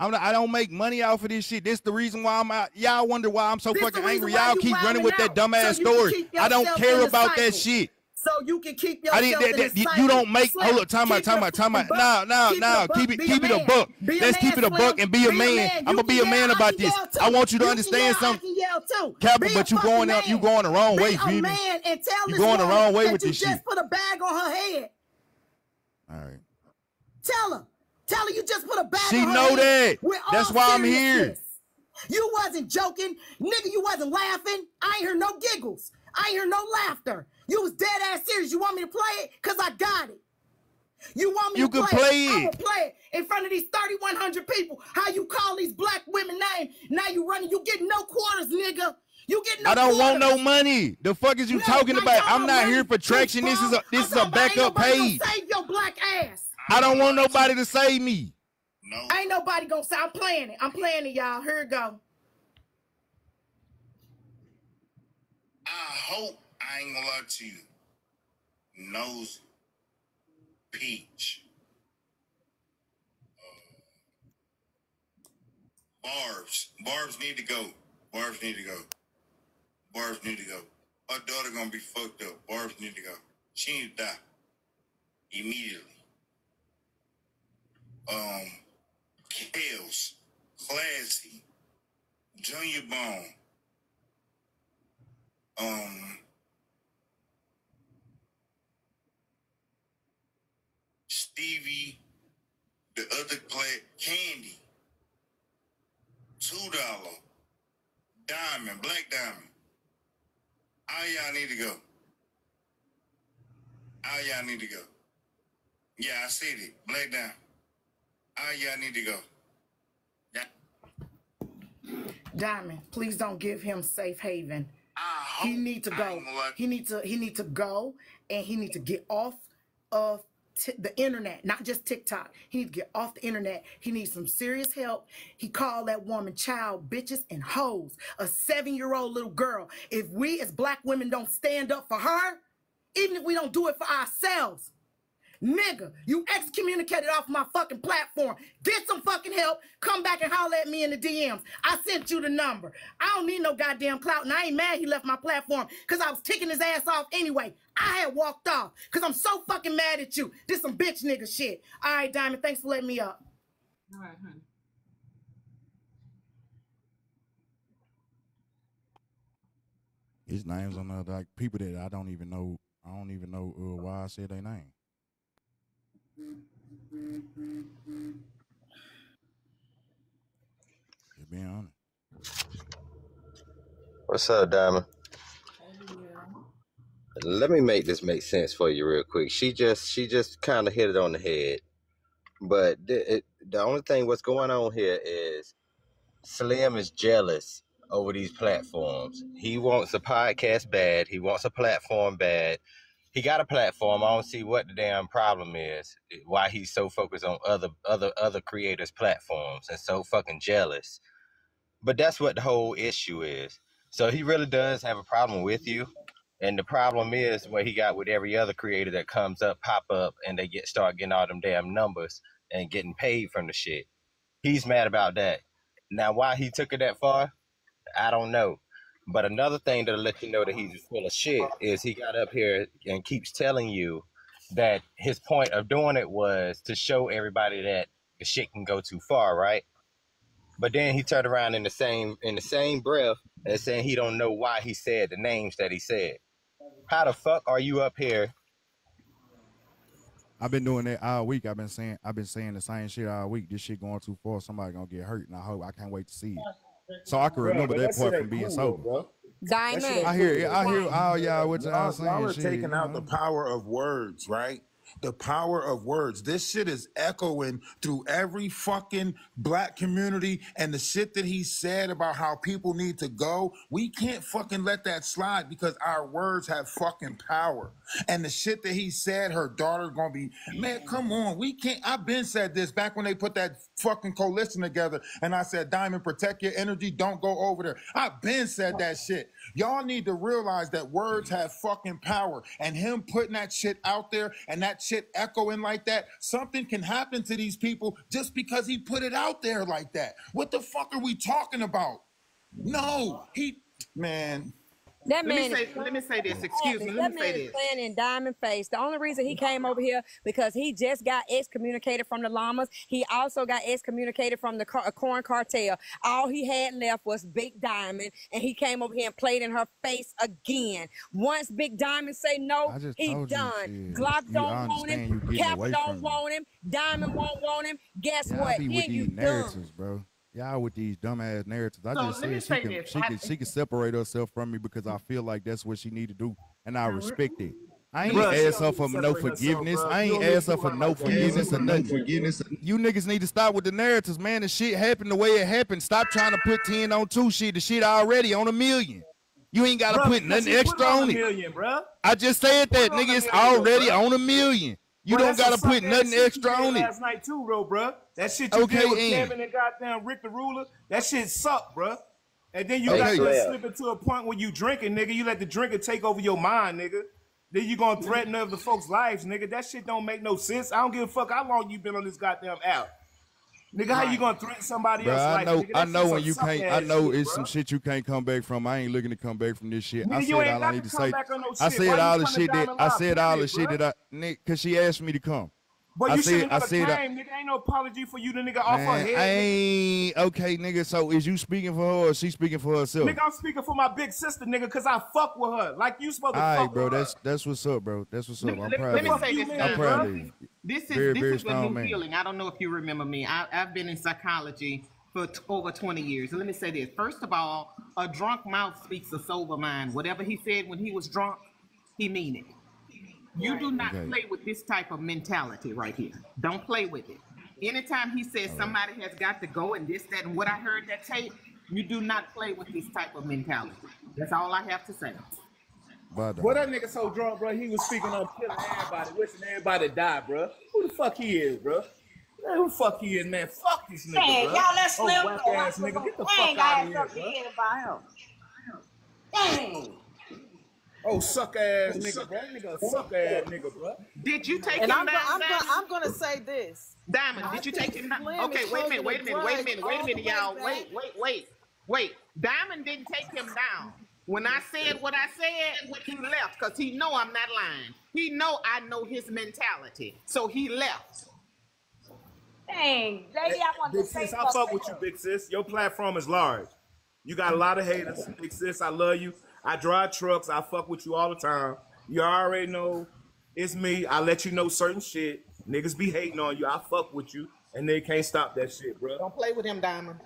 I'm not, I don't make money off of this shit. This the reason why I'm out. Y'all wonder why I'm so This fucking angry. Y'all keep running with wilding that out, dumbass so story. I don't care about that shit. So you can keep I didn't. That, that, the you don't make. Hold up. Time out. Time out. Time out. buck. No, no, Keep it no. Keep it. Keep a it a man. buck. Let's keep it a buck and be a man. I'm gonna be a man about this. I want you to understand something. can yell too. Cappa, Be a but you going out. You going the wrong way, a Phoebe. man and tell You going the wrong way with you this just shit. put a bag on her head. All right. Tell her. Tell her you just put a bag She on her know head. that. That's why I'm here. You wasn't joking. Nigga, you wasn't laughing. I ain't hear no giggles. I ain't hear no laughter. You was dead ass serious. You want me to play it? Cause I got it. You want me You to can play, play it? I'm it. gonna play it in front of these 3,100 people. How you call these black women names? Now you running. You get no quarters, nigga. You get no I don't want no money. The fuck is you No, talking about? I'm about not money, here for traction. This is a this is a I'm talking ain't backup nobody gonna page. Save your black ass. I don't want nobody to save me. No. Ain't nobody gonna say I'm playing it. I'm playing it, y'all. Here it go. I hope I ain't gonna lie to you. Nose peach. Uh, Barbs. Barbs need to go. Barbs need to go. Barbs need to go. Her daughter gonna be fucked up. Barbs need to go. She need to die. Immediately. Um Kales. Classy. Junior Bone. Um Stevie, the other class, Candy, two dollar, Diamond, Black Diamond. All y'all need to go. All y'all need to go. Yeah, I said it. Black Diamond. All y'all need to go. Diamond, please don't give him safe haven. He need to go. He need to. He need to go, and he need to get off of the internet, not just TikTok. He need to get off the internet. He needs some serious help. He called that woman child bitches and hoes, a seven-year-old little girl. If we as black women don't stand up for her, even if we don't do it for ourselves, nigga, you excommunicated off my fucking platform. Get some fucking help. Come back and holler at me in the DMs. I sent you the number. I don't need no goddamn clout, and I ain't mad he left my platform because I was ticking his ass off anyway. I had walked off because I'm so fucking mad at you. This some bitch nigga shit. All right, Diamond, thanks for letting me up. All right, honey. His names on the like people that I don't even know. I don't even know uh, why I said their name. Just being honest. What's up, Diamond? Let me make this make sense for you real quick. She just she just kind of hit it on the head. But the, it, the only thing what's going on here is Slim is jealous over these platforms. He wants a podcast bad. He wants a platform bad. He got a platform. I don't see what the damn problem is. Eh, why he's so focused on other other other creators' platforms and so fucking jealous. But that's what the whole issue is. So he really does have a problem with you. And the problem is what he got with every other creator that comes up, pop up, and they get start getting all them damn numbers and getting paid from the shit. He's mad about that. Now, why he took it that far, I don't know. But another thing that'll let you know that he's full of shit is he got up here and keeps telling you that his point of doing it was to show everybody that the shit can go too far, right? But then he turned around in the same in the same breath and saying he don't know why he said the names that he said. How the fuck are you up here? I've been doing that all week. I've been saying I've been saying the same shit all week. This shit going too far. Somebody gonna get hurt, and I hope I can't wait to see it. So I can Bruh, remember that that part from being cool, sober. bro. Diamond. I hear I hear all y'all what y'all Y'all, saying. y'all are taking you out know? the power of words, right? The power of words. This shit is echoing through every fucking black community and the shit that he said about how people need to go. We can't fucking let that slide because our words have fucking power. And the shit that he said, her daughter gonna be, man, come on. We can't. I've been said this back when they put that fucking coalition together. And I said, Diamond, protect your energy. Don't go over there. I've been said that shit. Y'all need to realize that words mm-hmm. have fucking power. And him putting that shit out there and that shit echoing like that, something can happen to these people just because he put it out there like that. What the fuck are we talking about? No, he, man. That Let me man say- is let me say this. Excuse me, let me say man is this. playing in diamond face. The only reason he came over here because he just got excommunicated from the llamas. He also got excommunicated from the car- corn cartel. All he had left was Big Diamond, and he came over here and played in her face again. Once Big Diamond say no, I just he told you, done. shit. Glock You don't want him. Cap don't from want him. Diamond won't want him. Guess Y'all what? be Then with you these done. bro. Y'all with these dumbass narratives. I So just let me said she can this. she can she can separate herself from me because I feel like that's what she need to do, and I respect it. I ain't Bruh, she asked her for no separate herself, forgiveness. I ain't don't her for no like forgiveness or nothing. Forgiveness. You niggas need to stop with the narratives, man. The shit happened the way it happened. Stop trying to put 10 on two shit. The shit already on a million. You ain't gotta Bruh, put nothing she put extra it on on a it. million, bruh. I just said that, Put it on nigga. It's already bruh. on a million. You Bruh, don't gotta put suck-ass nothing shit you extra did on it. Last night too, bro, bruh. That shit you Okay, did with Ian. Kevin and goddamn Rick the Ruler, that shit sucked, bruh. And then you Okay. got to Swear. slip into a point where you drinking, nigga. You let the drinker take over your mind, nigga. Then you gonna threaten other folks' lives, nigga. That shit don't make no sense. I don't give a fuck how long you been on this goddamn app. Nigga, how you gonna threaten somebody Bro, else's I know, nigga? I know when you can't. I know shit, it's some shit you can't come back from. I ain't looking to come back from this shit. I said all got I need to say. no I shit. said all the shit that I said all the shit that I Nick, cause she asked me to come. But I you should said, have I never said, I- came, nigga. Ain't no apology for you, the nigga off her head. I ain't okay, nigga. So is you speaking for her or she speaking for herself? Nigga, I'm speaking for my big sister, nigga, cause I fuck with her. Like you supposed to All right, fuck bro. with her. That's that's what's up, bro. That's what's up. I'm proud let me say this, I'm proud of you. This is Very, this very is a new man. healing. I don't know if you remember me. I, I've been in psychology for t- over 20 years. Let me say this. First of all, a drunk mouth speaks a sober mind. Whatever he said when he was drunk, he mean it. You do not Okay. play with this type of mentality right here. Don't play with it. Anytime he says somebody has got to go and this, that, and what I heard that tape, you do not play with this type of mentality. That's all I have to say. Bye, Boy, that nigga so drunk, bro. He was speaking on killing everybody, wishing everybody to die, bro. Who the fuck he is, bro? Man, who the fuck he is, man? Fuck this nigga, Man, bro. y'all let oh, Slim whack go. ass nigga, get the Dang, fuck I out of here, bro. about him. Dang. Oh, suck ass nigga, bro. Nigga a suck ass nigga, bro. Did you take And him I'm, down? go- I'm, go- I'm gonna say this. Diamond, did you take him down? Okay, wait a minute, wait a a minute, wait a minute, wait a minute, y'all. Wait, wait, wait, wait. Diamond didn't take him down. When I said what I said, he left because he know I'm not lying. He know I know his mentality, so he left. Dang, lady, I want Big to say sis, I fuck with you, big sis. Your platform is large. You got a lot of haters, big sis. I love you. I drive trucks. I fuck with you all the time. You already know it's me. I let you know certain shit. Niggas be hating on you. I fuck with you, and they can't stop that shit, bro. Don't play with him, Diamond.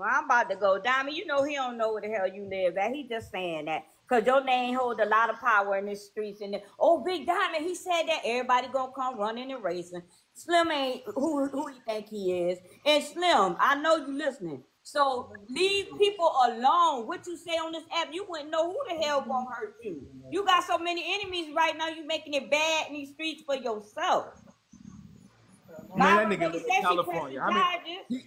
Well, I'm about to go. Diamond, you know he don't know where the hell you live at. He just saying that. Cause your name hold a lot of power in the streets. And then, oh, Big Diamond, he said that everybody gonna come running and racing. Slim ain't who who he think he is. And Slim, I know you listening. So leave people alone. What you say on this app, you wouldn't know who the hell gonna hurt you. You got so many enemies right now. You making it bad in these streets for yourself. Man, that nigga live in California. I mean, charges.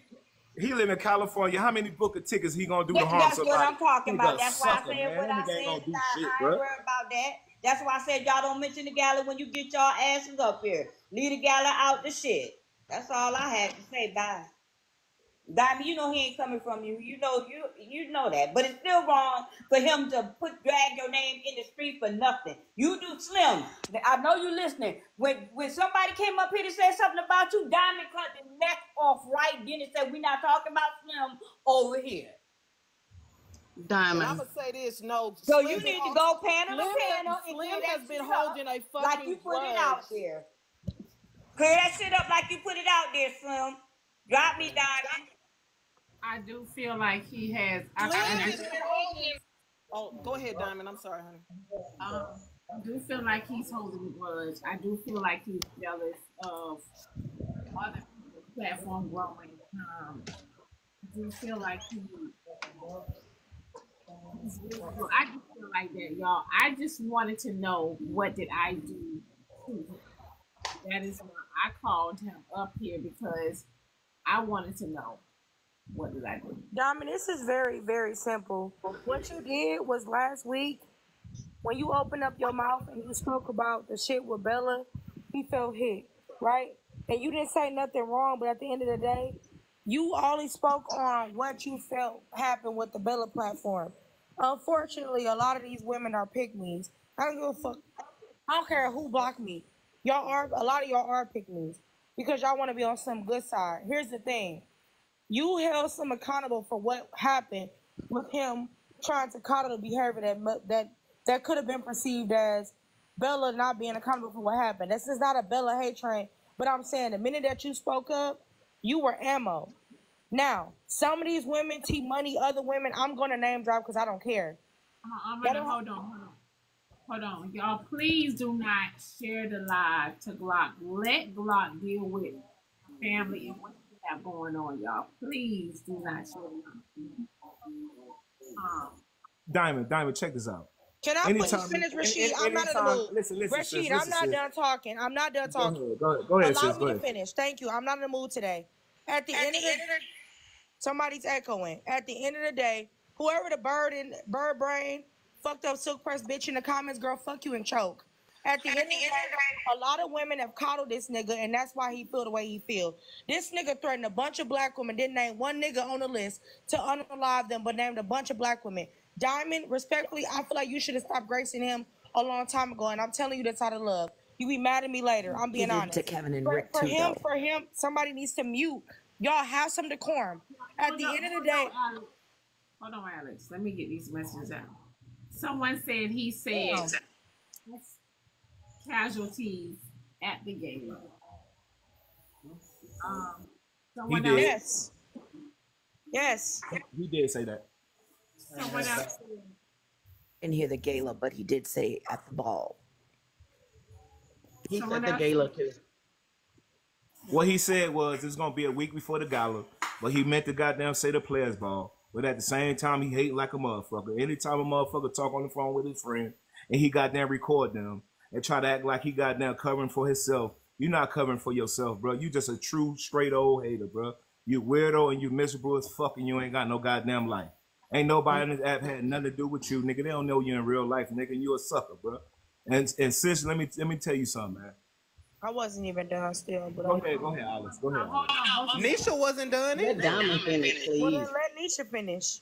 He live in California. How many book of tickets he gonna do to Yeah, harm that's somebody? what I'm talking He about. That's why I sucker, said man. what That I said. gonna do I, shit, I ain't bro. worried about that. That's why I said y'all don't mention the gala when you get y'all asses up here. Leave the gala out the shit. That's all I had to say. Bye. Diamond, you know he ain't coming from you. You know you you know that. But it's still wrong for him to put drag your name in the street for nothing. You do slim. I know you listening. When when somebody came up here to say something about you, Diamond cut the neck off right then and said, We're not talking about Slim over here. Diamond. I'm gonna say this. No. So Slim you need to go panel to panel and Slim has been holding a fucking like you put it out grudge. there. Clear that shit up like you put it out there, Slim. Drop me, Diamond. I do feel like he has. I, Slim I, has been holding. Oh, go ahead, Diamond. I'm sorry, honey. um, I do feel like he's holding a grudge. I do feel like he's jealous of other people's platform growing. Um, I do feel like he. Well, I just feel like that, y'all. I just wanted to know what did I do. That is why I called him up here because I wanted to know what did I do. Diamond, this is very, very simple. What you did was last week when you opened up your mouth and you spoke about the shit with Bella, he felt hit, right? And you didn't say nothing wrong, but at the end of the day, you only spoke on what you felt happened with the Bella platform. Unfortunately, a lot of these women are pick-me's. I don't give a fuck. I don't care who blocked me. Y'all are a lot of y'all are pick-me's because y'all want to be on some good side. Here's the thing: you held some accountable for what happened with him trying to coddle the behavior that that that could have been perceived as Bella not being accountable for what happened. This is not a Bella hate train, but I'm saying the minute that you spoke up, you were ammo. Now, some of these women, T Money, other women, I'm gonna name drop because I don't care. Uh, I'm gonna hold on, hold on, hold on, y'all. Please do not share the live to Glock. Let Glock deal with family and have going on, y'all. Please do not share the live. Um, Diamond, Diamond, check this out. Can I please Anytime, finish, any- Rashid? any- I'm not in the mood. Listen, listen, sis, Rashid, listen, I'm not sis. done talking. I'm not done talking. Go talking. ahead, go ahead, go ahead, Allow sis, me go to ahead. finish. Thank you. I'm not in the mood today. At the end of the somebody's echoing. At the end of the day, whoever the bird in bird brain fucked up silk press bitch in the comments, girl, fuck you and choke. At the end of the day, a lot of women have coddled this nigga, and that's why he feel the way he feel. This nigga threatened a bunch of black women, didn't name one nigga on the list to unalive them, but named a bunch of black women. Diamond, respectfully, I feel like you should have stopped gracing him a long time ago, and I'm telling you that's out of love. You be mad at me later. I'm being Give honest. to Kevin and for, Rick for too, him, though. for him, somebody needs to mute. Y'all have some decorum. At hold the on, end of the day, on, Alex. Hold on, Alex. Let me get these messages out. Someone said he said casualties at the gala. Um, someone did. else. yes, yes. He did say that. Someone else. Didn't hear the gala, but he did say at the ball. He Someone said the else- gala too. What he said was it's gonna be a week before the gala, but he meant to goddamn say the players ball. But at the same time, he hate like a motherfucker. Anytime a motherfucker talk on the phone with his friend and he goddamn record them and try to act like he goddamn covering for himself, you're not covering for yourself, bro. You just a true straight old hater, bro. You weirdo and you miserable as fuck and you ain't got no goddamn life. Ain't nobody in this app had nothing to do with you, nigga. They don't know you in real life, nigga. You a sucker, bro. And and sis, let me let me tell you something, man. I wasn't even done still, but Go ahead, go ahead, Alex. Go ahead. Alex. Nisha wasn't done Let either. Diamond finish, Well, then please. let Nisha finish.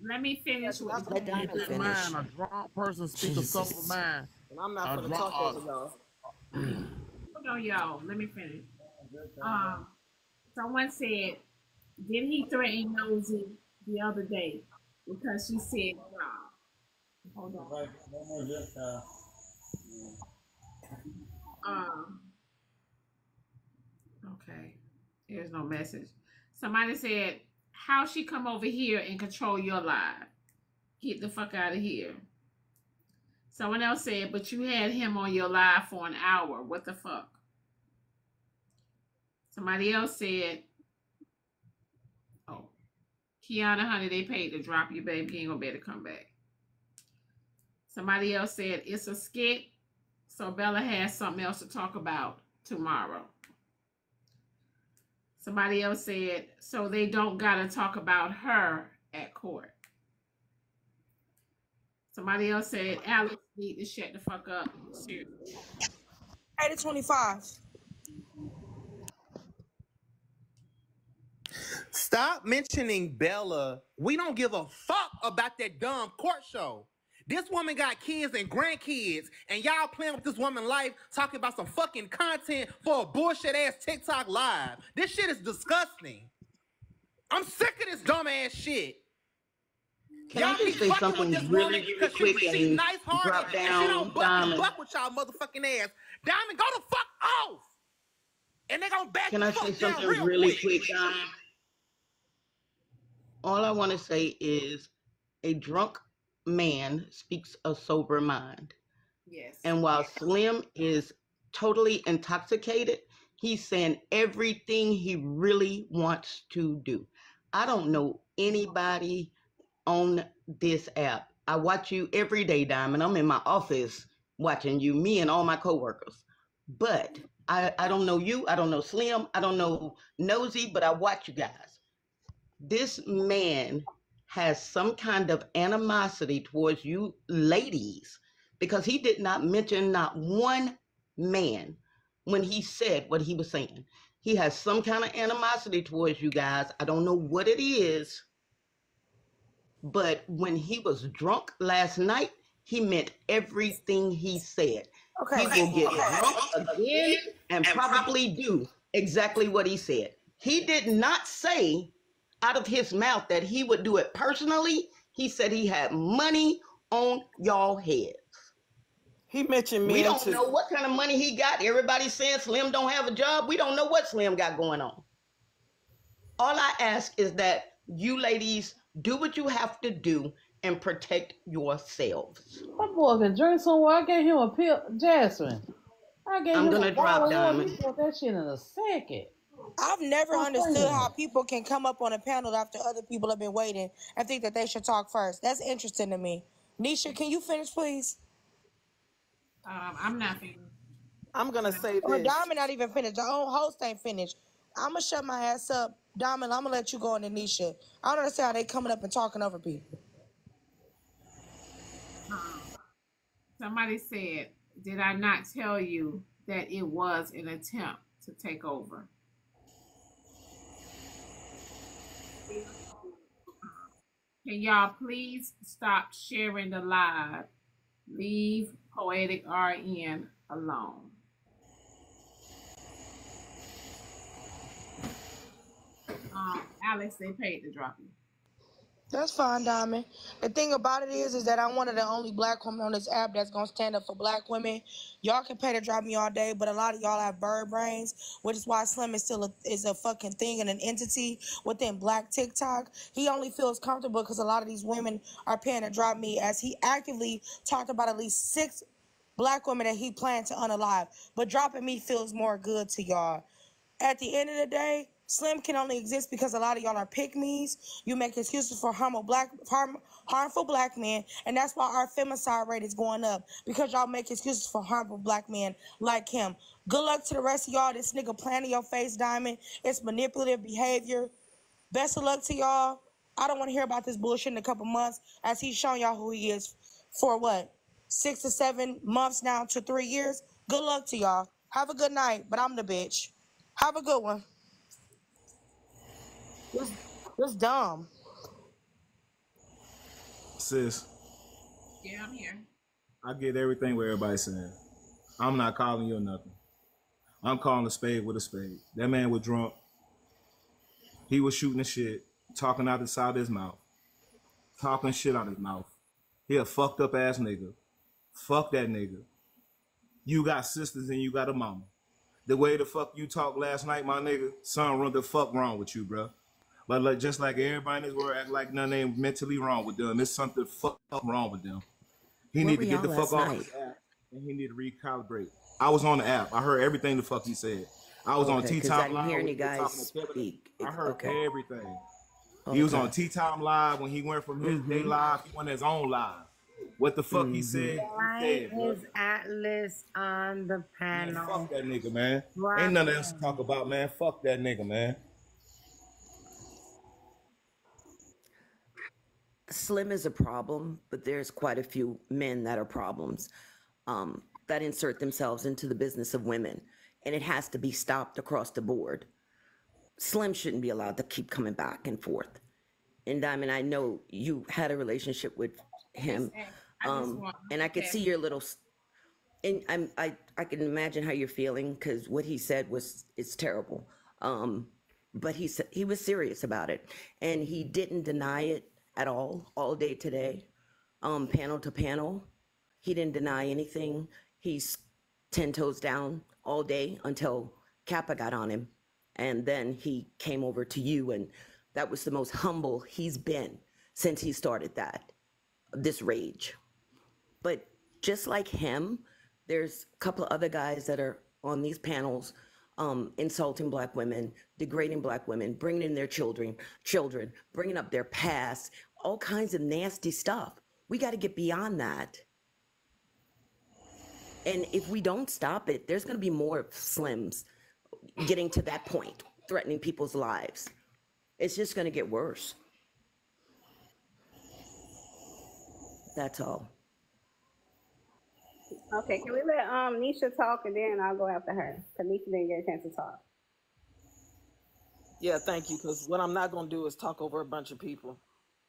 Let me finish with Let Diamond finish. mind, a drunk person speaks a sober mind. And I'm not gonna talk uh, over y'all. Hold on, y'all. Let me finish. Um, someone said, did he threaten Nosy the other day because she said, "Nah." Hold on. Um. Okay. There's no message. Somebody said, "How she come over here and control your life? Get the fuck out of here." Someone else said, "But you had him on your live for an hour. What the fuck?" Somebody else said, "Oh, Kiana, honey, they paid to drop you, baby. You ain't gonna be able to come back." Somebody else said, "It's a skit." So Bella has something else to talk about tomorrow. Somebody else said, so they don't gotta talk about her at court. Somebody else said, Alex need to shut the fuck up. Seriously. 8 to 25. Stop mentioning Bella. We don't give a fuck about that dumb court show. This woman got kids and grandkids, and y'all playing with this woman's life, talking about some fucking content for a bullshit ass TikTok live. This shit is disgusting. I'm sick of this dumb ass shit. Can I Y'all just say something with this really, woman really because she, quick and nice hearted drop and she down, don't buck, Diamond? buck with y'all motherfucking ass. Diamond, go the fuck off. And they gonna back Can I say something real really quick. quick, Diamond? All I want to say is a drunk man speaks a sober mind. Yes. And while Slim is totally intoxicated, he's saying everything he really wants to do. I don't know anybody on this app. I watch you every day, Diamond. I'm in my office watching you, me and all my coworkers. But I, I don't know you. I don't know Slim. I don't know Nosy, but I watch you guys. This man has some kind of animosity towards you ladies because he did not mention not one man when he said what he was saying. He has some kind of animosity towards you guys. I don't know what it is, but when he was drunk last night, he meant everything he said. Okay. He will get drunk again and probably do exactly what he said. He did not say out of his mouth that he would do it personally. He said he had money on y'all heads. He mentioned me We don't know what kind of money he got. Everybody's saying Slim don't have a job. We don't know what Slim got going on. All I ask is that you ladies do what you have to do and protect yourselves. My boy can drink somewhere. I gave him a pill, Jasmine. I gave I'm him gonna a drop bottle of water. Diamond. That shit in a second. I've never Stop understood playing. how people can come up on a panel after other people have been waiting and think that they should talk first. That's interesting to me. Nisha, can you finish, please? Um, I'm not finished. I'm gonna say Or this. Diamond not even finished. The whole host ain't finished. I'm gonna shut my ass up. Diamond, I'm gonna let you go on to Nisha. I don't understand how they coming up and talking over people. Somebody said, "Did I not tell you that it was an attempt to take over?" Can y'all please stop sharing the live? Leave Poetic RN alone. Um, Alex, they paid to drop you. That's fine, Diamond. The thing about it is, is that I'm one of the only black women on this app that's gonna stand up for black women. Y'all can pay to drop me all day, but a lot of y'all have bird brains, which is why Slim is still a, is a fucking thing and an entity within Black TikTok. He only feels comfortable because a lot of these women are paying to drop me, as he actively talked about at least six black women that he planned to unalive. But dropping me feels more good to y'all. At the end of the day, Slim can only exist because a lot of y'all are pick-me's. You make excuses for harmful black harm, harmful black men, and that's why our femicide rate is going up because y'all make excuses for harmful black men like him. Good luck to the rest of y'all. This nigga playing in your face, Diamond. It's manipulative behavior. Best of luck to y'all. I don't want to hear about this bullshit in a couple months as he's shown y'all who he is for what? Six to seven months now to three years. Good luck to y'all. Have a good night, but I'm the bitch. Have a good one. This, this dumb. Sis, Yeah, I'm here. I get everything what everybody's saying. I'm not calling you or nothing. I'm calling a spade with a spade. That man was drunk. He was shooting the shit, talking out the side of his mouth, talking shit out his mouth. He a fucked up ass nigga. Fuck that nigga. You got sisters and you got a mama. The way the fuck you talk last night, my nigga, son, what the fuck wrong with you, bro? But like, just like everybody in this world act like nothing ain't mentally wrong with them. There's something fuck up wrong with them. He Where need to get the fuck last off night? this app and he need to recalibrate. I was on the app. I heard everything the fuck he said. I was on Okay, T 'cause I Time didn't Live. hear when any he guys talking to Kevin. speak. I heard Okay. everything. He was on T Time Live when he went from his day Mhm. live. He went his own live. What the fuck he said? Why He said, bro. is Atlas on the Man, panel? fuck that nigga, man. Why? Ain't nothing else to talk about, man. Fuck that nigga, man. Slim is a problem, but there's quite a few men that are problems um, that insert themselves into the business of women, and it has to be stopped across the board. Slim shouldn't be allowed to keep coming back and forth. And Diamond, I know you had a relationship with him, um, and I could see your little. And I'm I I can imagine how you're feeling because what he said was it's terrible. Um, but he said he was serious about it, and he didn't deny it at all all day today, um, panel to panel. He didn't deny anything. He's ten toes down all day until Cappa got on him, and then he came over to you, and that was the most humble he's been since he started that this rage. But just like him, there's a couple of other guys that are on these panels um, insulting black women, degrading black women, bringing in their children, children, bringing up their past, all kinds of nasty stuff. We got to get beyond that. And if we don't stop it, there's going to be more slims getting to that point, threatening people's lives. It's just going to get worse. That's all. Okay, can we let um Nisha talk and then I'll go after her? Because Nisha didn't get a chance to talk. Yeah, thank you. Because what I'm not gonna do is talk over a bunch of people.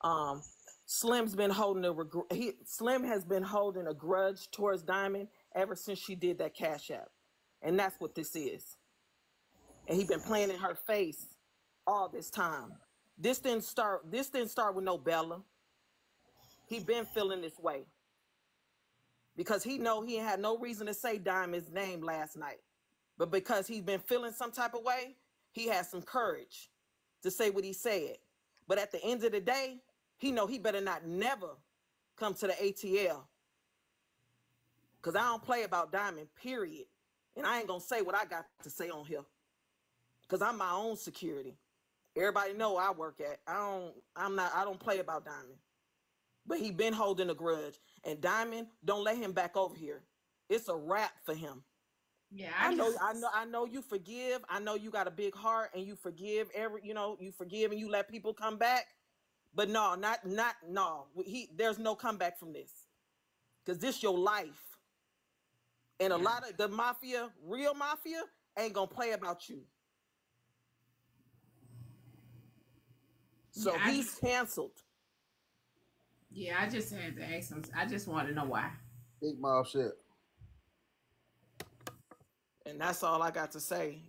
Um, Slim's been holding a he Slim has been holding a grudge towards Diamond ever since she did that cash app, and that's what this is. And he been playing in her face all this time. This didn't start. This didn't start with no Bella. He been feeling this way because he know he had no reason to say Diamond's name last night, but because he's been feeling some type of way, he has some courage to say what he said. But at the end of the day, he know he better not never come to the ATL. Cause I don't play about Diamond, period. And I ain't gonna say what I got to say on here. Cause I'm my own security. Everybody know I work at. I don't I'm not I don't play about Diamond. But he been holding a grudge. And Diamond, don't let him back over here. It's a wrap for him. Yeah, I I know, just I know, I know you forgive. I know you got a big heart and you forgive every, you know, you forgive and you let people come back. But no, not, not, no. He, there's no comeback from this, cause this your life. And a yeah. lot of the mafia, real mafia, ain't gonna play about you. So Yeah, I he's canceled. yeah, I just had to ask him. I just want to know why. Big mouth shit. And that's all I got to say.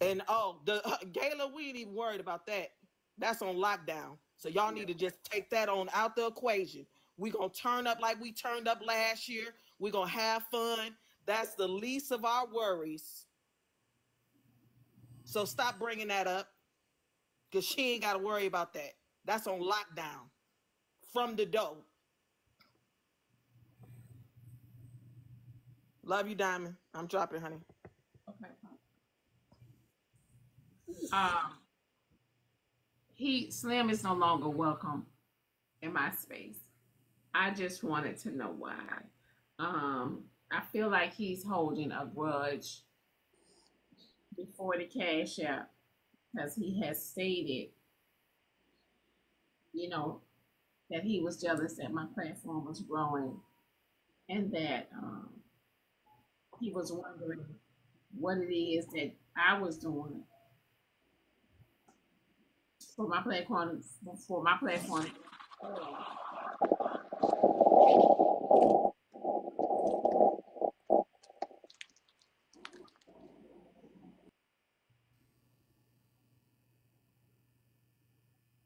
And oh, the uh, Gala, we ain't even worried about that. That's on lockdown. So y'all need to just take that on out the equation. We gonna turn up like we turned up last year. We gonna have fun. That's the least of our worries. So stop bringing that up, cause she ain't gotta worry about that. That's on lockdown from the dough. Love you, Diamond. I'm dropping, honey. Okay. Um, he Slim is no longer welcome in my space. I just wanted to know why. Um, I feel like he's holding a grudge before the cash out because he has stated, you know, that he was jealous that my platform was growing and that um, he was wondering what it is that I was doing for my platform for my platform.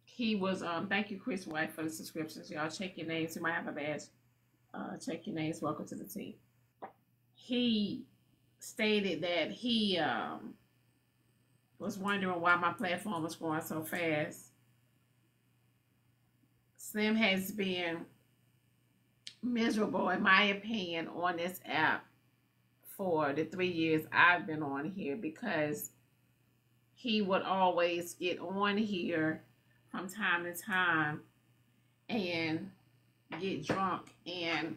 He was um thank you Chris White for the subscriptions. Y'all check your names. You might have a badge. Uh check your names. Welcome to the team. He stated that he um was wondering why my platform was going so fast. Slim has been miserable, in my opinion, on this app for the three years I've been on here because he would always get on here from time to time and get drunk and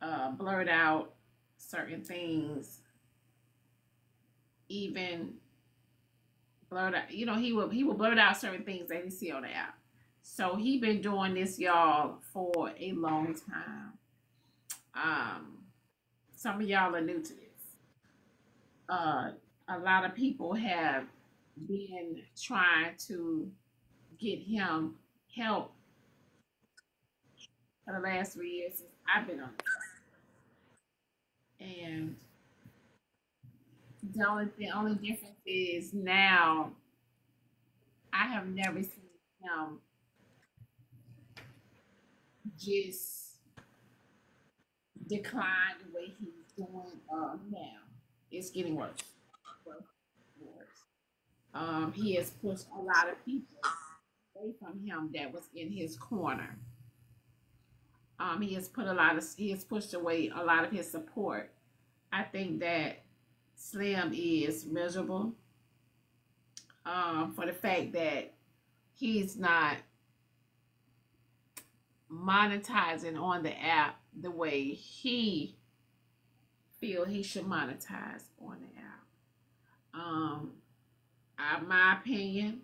uh, blurt out certain things, even blurt out. You know, he will he will blurt out certain things that he see on the app. So he been doing this, y'all, for a long time. Um, some of y'all are new to this. Uh, a lot of people have been trying to get him help for the last three years since I've been on this. And the only the only difference is now I have never seen him just decline the way he's doing uh, now. It's getting worse. Um, he has pushed a lot of people away from him that was in his corner. Um, he has put a lot of he has pushed away a lot of his support. I think that Slim is miserable um, for the fact that he's not monetizing on the app the way he feel he should monetize on the app. Um, I, my opinion,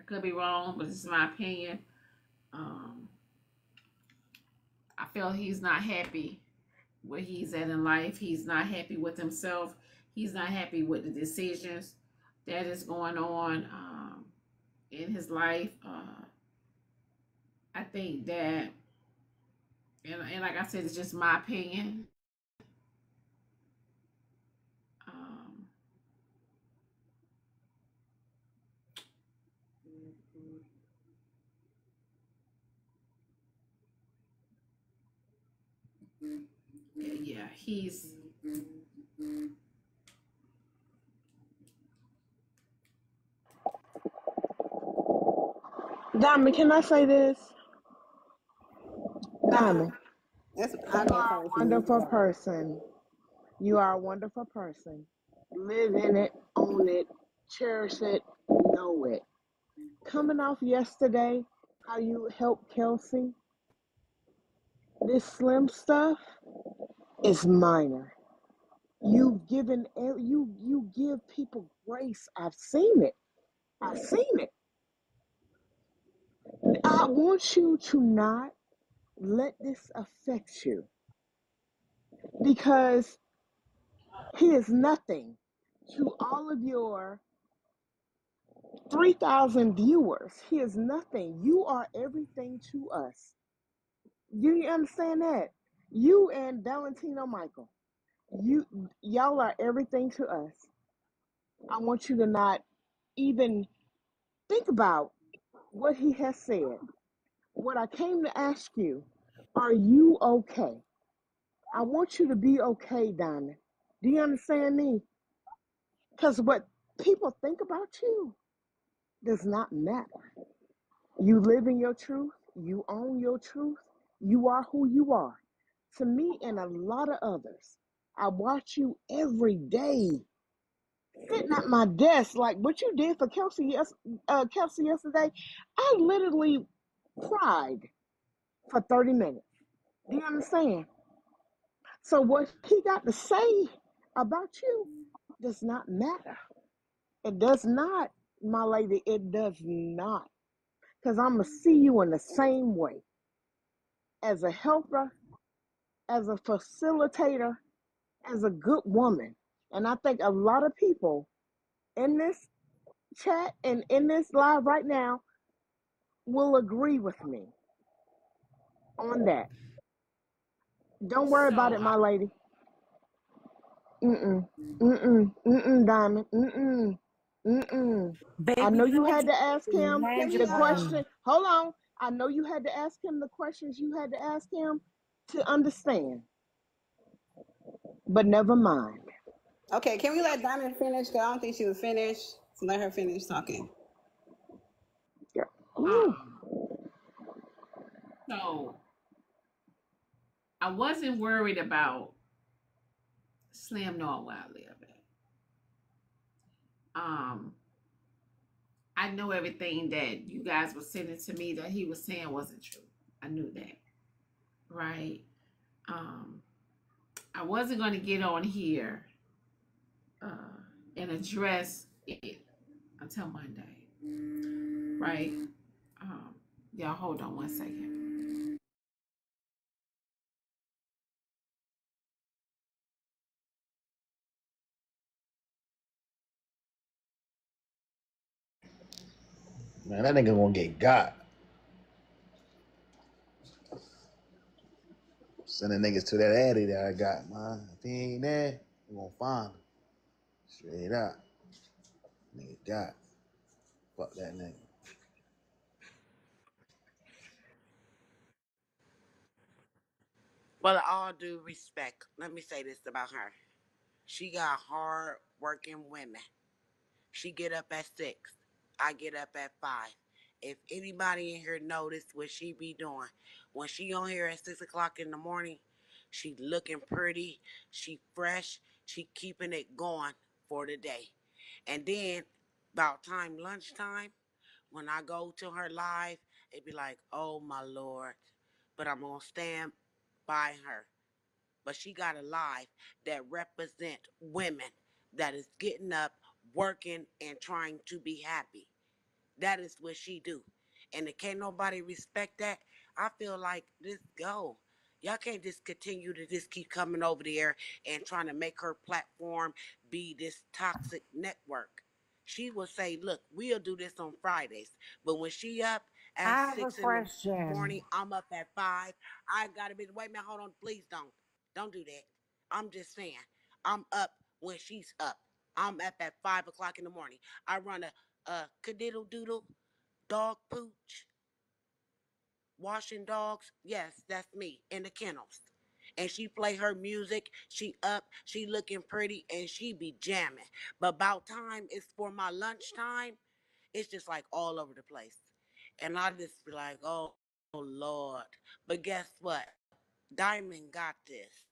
I could be wrong, but this is my opinion. Um, I feel he's not happy where he's at in life. He's not happy with himself. He's not happy with the decisions that is going on um, in his life. Uh, I think that, and, and like I said, it's just my opinion. Um, yeah, yeah, he's Diamond, can I say this? Diamond, That's you are a first. you wonderful person. You are a wonderful person. Live in it, own it, cherish it, know it. Coming off yesterday, how you helped Kelsey, this slim stuff is minor. You've given you you give people grace. I've seen it. I've seen it. I want you to not let this affect you because he is nothing to all of your 3,000 viewers. He is nothing. You are everything to us. You understand that? You and Valentino Michael, you y'all are everything to us. I want you to not even think about what he has said. What I came to ask you, are you okay? I want you to be okay, Donna. Do you understand me? Because what people think about you does not matter. You live in your truth, you own your truth, you are who you are. To me and a lot of others, I watch you every day sitting at my desk like what you did for Kelsey, yes, uh, Kelsey yesterday. I literally cried for 30 minutes. Do you understand? So what he got to say about you does not matter. It does not, my lady. It does not. Because I'm going to see you in the same way as a helper, as a facilitator, as a good woman. And I think a lot of people in this chat and in this live right now will agree with me on that. Don't worry about it, my lady. Mm-mm. Mm-mm. Mm-mm, Diamond. Mm-mm. Mm-mm. I know you had to ask him the question. Hold on. I know you had to ask him the questions you had to ask him to understand. But never mind. Okay, can we let Diamond finish? Cause I don't think she was finished. So let her finish talking. Yeah. Um so I wasn't worried about Slim knowing where I live at. Um I know everything that you guys were sending to me that he was saying wasn't true. I knew that. Right? Um I wasn't going to get on here uh, and address it until Monday, right? Um, y'all hold on one second. Man, that nigga gonna get got. Sending niggas to that addy that I got, man. If he ain't there, we gonna find him. Straight up. Nigga got. Fuck that nigga. Well, all due respect, let me say this about her. She got hard working women. She get up at six. I get up at five. If anybody in here notice what she be doing, when she on here at six o'clock in the morning, she looking pretty, she fresh, she keeping it going for the day. And then about time lunchtime, when I go to her live, it'd be like, oh my lord. But I'm gonna stand by her but she got a life that represent women that is getting up working and trying to be happy that is what she do and if can't nobody respect that i feel like this go y'all can't just continue to just keep coming over there and trying to make her platform be this toxic network she will say look we'll do this on fridays but when she up I at have a six in the question. morning i'm up at five i gotta be wait a minute hold on please don't don't do that. I'm just saying. I'm up when she's up. I'm up at five o'clock in the morning. I run a, a cadiddle doodle dog pooch, washing dogs. Yes, that's me in the kennels. And she play her music. She up, she looking pretty, and she be jamming. But about time it's for my lunchtime, it's just like all over the place. and I just be like, oh, oh Lord. But guess what? Diamond got this.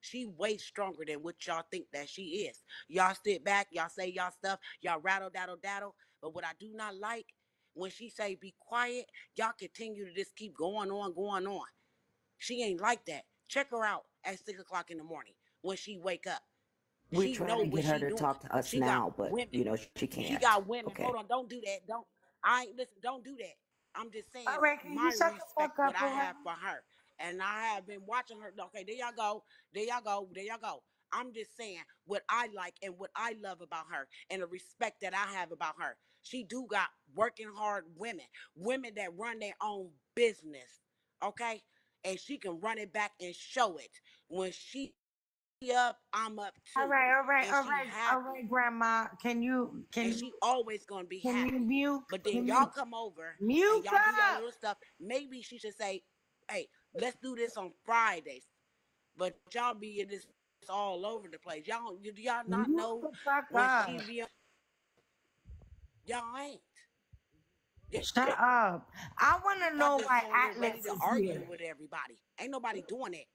She way stronger than what y'all think that she is. Y'all sit back, y'all say y'all stuff, y'all rattle, daddle, daddle. But what I do not like, when she say be quiet, y'all continue to just keep going on, going on. She ain't like that. Check her out at six o'clock in the morning when she wake up. We're She trying know to get her to doing. talk to us She now, but women. you know she She can't. She got women. Okay. Hold on, don't do that. Don't. I ain't listen. Don't do that. I'm just saying All right, can you my shut the fuck respect what I have for her, and I have been watching her. Okay, there y'all go. There y'all go. There y'all go. I'm just saying what I like and what I love about her, and the respect that I have about her. She do got working hard women, women that run their own business. Okay, and she can run it back and show it when she up. I'm up All too, right, all right, all right, all happy right, Grandma. Can you can and she always gonna be can you happy. mute? But then y'all you come over mute y'all do y'all up? little stuff. Maybe she should say, "Hey, let's do this on Fridays." But y'all be in this all over the place. Y'all, do y'all not Mute know when up. she be? on- Y'all ain't. Shut up. I want to know why on there ready Atlas to is argue here. with everybody. Ain't nobody doing it.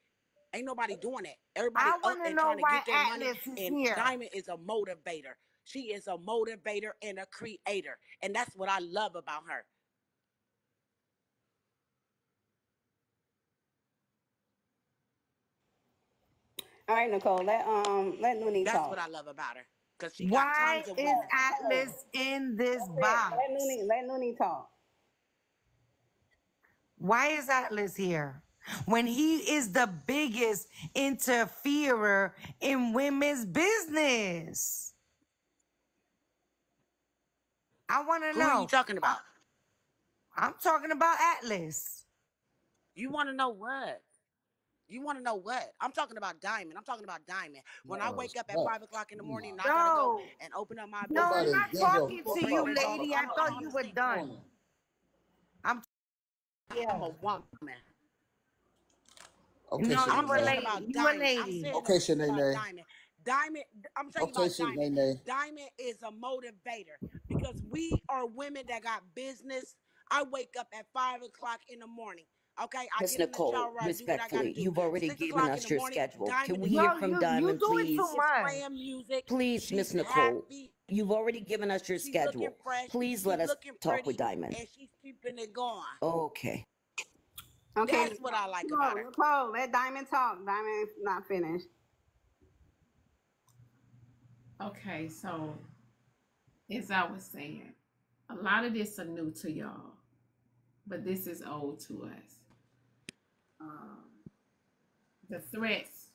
Ain't nobody doing it. Everybody I up and know trying to get their money. Atlas is And here. Diamond is a motivator. She is a motivator and a creator, and that's what I love about her. All right, Nicole. Let um let Noonie That's what. I love about her. Cause she got Why tons of is women. Atlas in this Let, box? let Noonie let Noonie talk. Why is Atlas here? When he is the biggest interferer in women's business. I want to know. Who are you know. talking about? I'm talking about Atlas. You want to know what? You want to know what? I'm talking about Diamond. I'm talking about Diamond. When I wake up at no. five o'clock in the morning and I gotta go and open up my no, I'm not talking to you, lady. I thought you were done. I'm I'm yeah. a woman. Okay, No, I'm you a saying Shanae. about a Diamond. Lady. Okay, Shanae. Diamond. Diamond. I'm telling you Okay, about Diamond. Shanae. Diamond is a motivator because we are women that got business. I wake up at five o'clock in the morning. Okay, I Miss get Nicole, shower. I do what I gotta respectfully, do. you've already Six given us your morning, schedule. Can we hear Yo, from you you Diamond, doing too please? is much. playing music. Please, Miss Nicole, happy. you've already given us your She's schedule. Please She's let us looking talk with Diamond. and she's keeping it going. Okay. Okay, That's what I like Nicole, about her. Nicole, let Diamond talk. Diamond's not finished. Okay, so as I was saying, a lot of this are new to y'all, but this is old to us. Um, the threats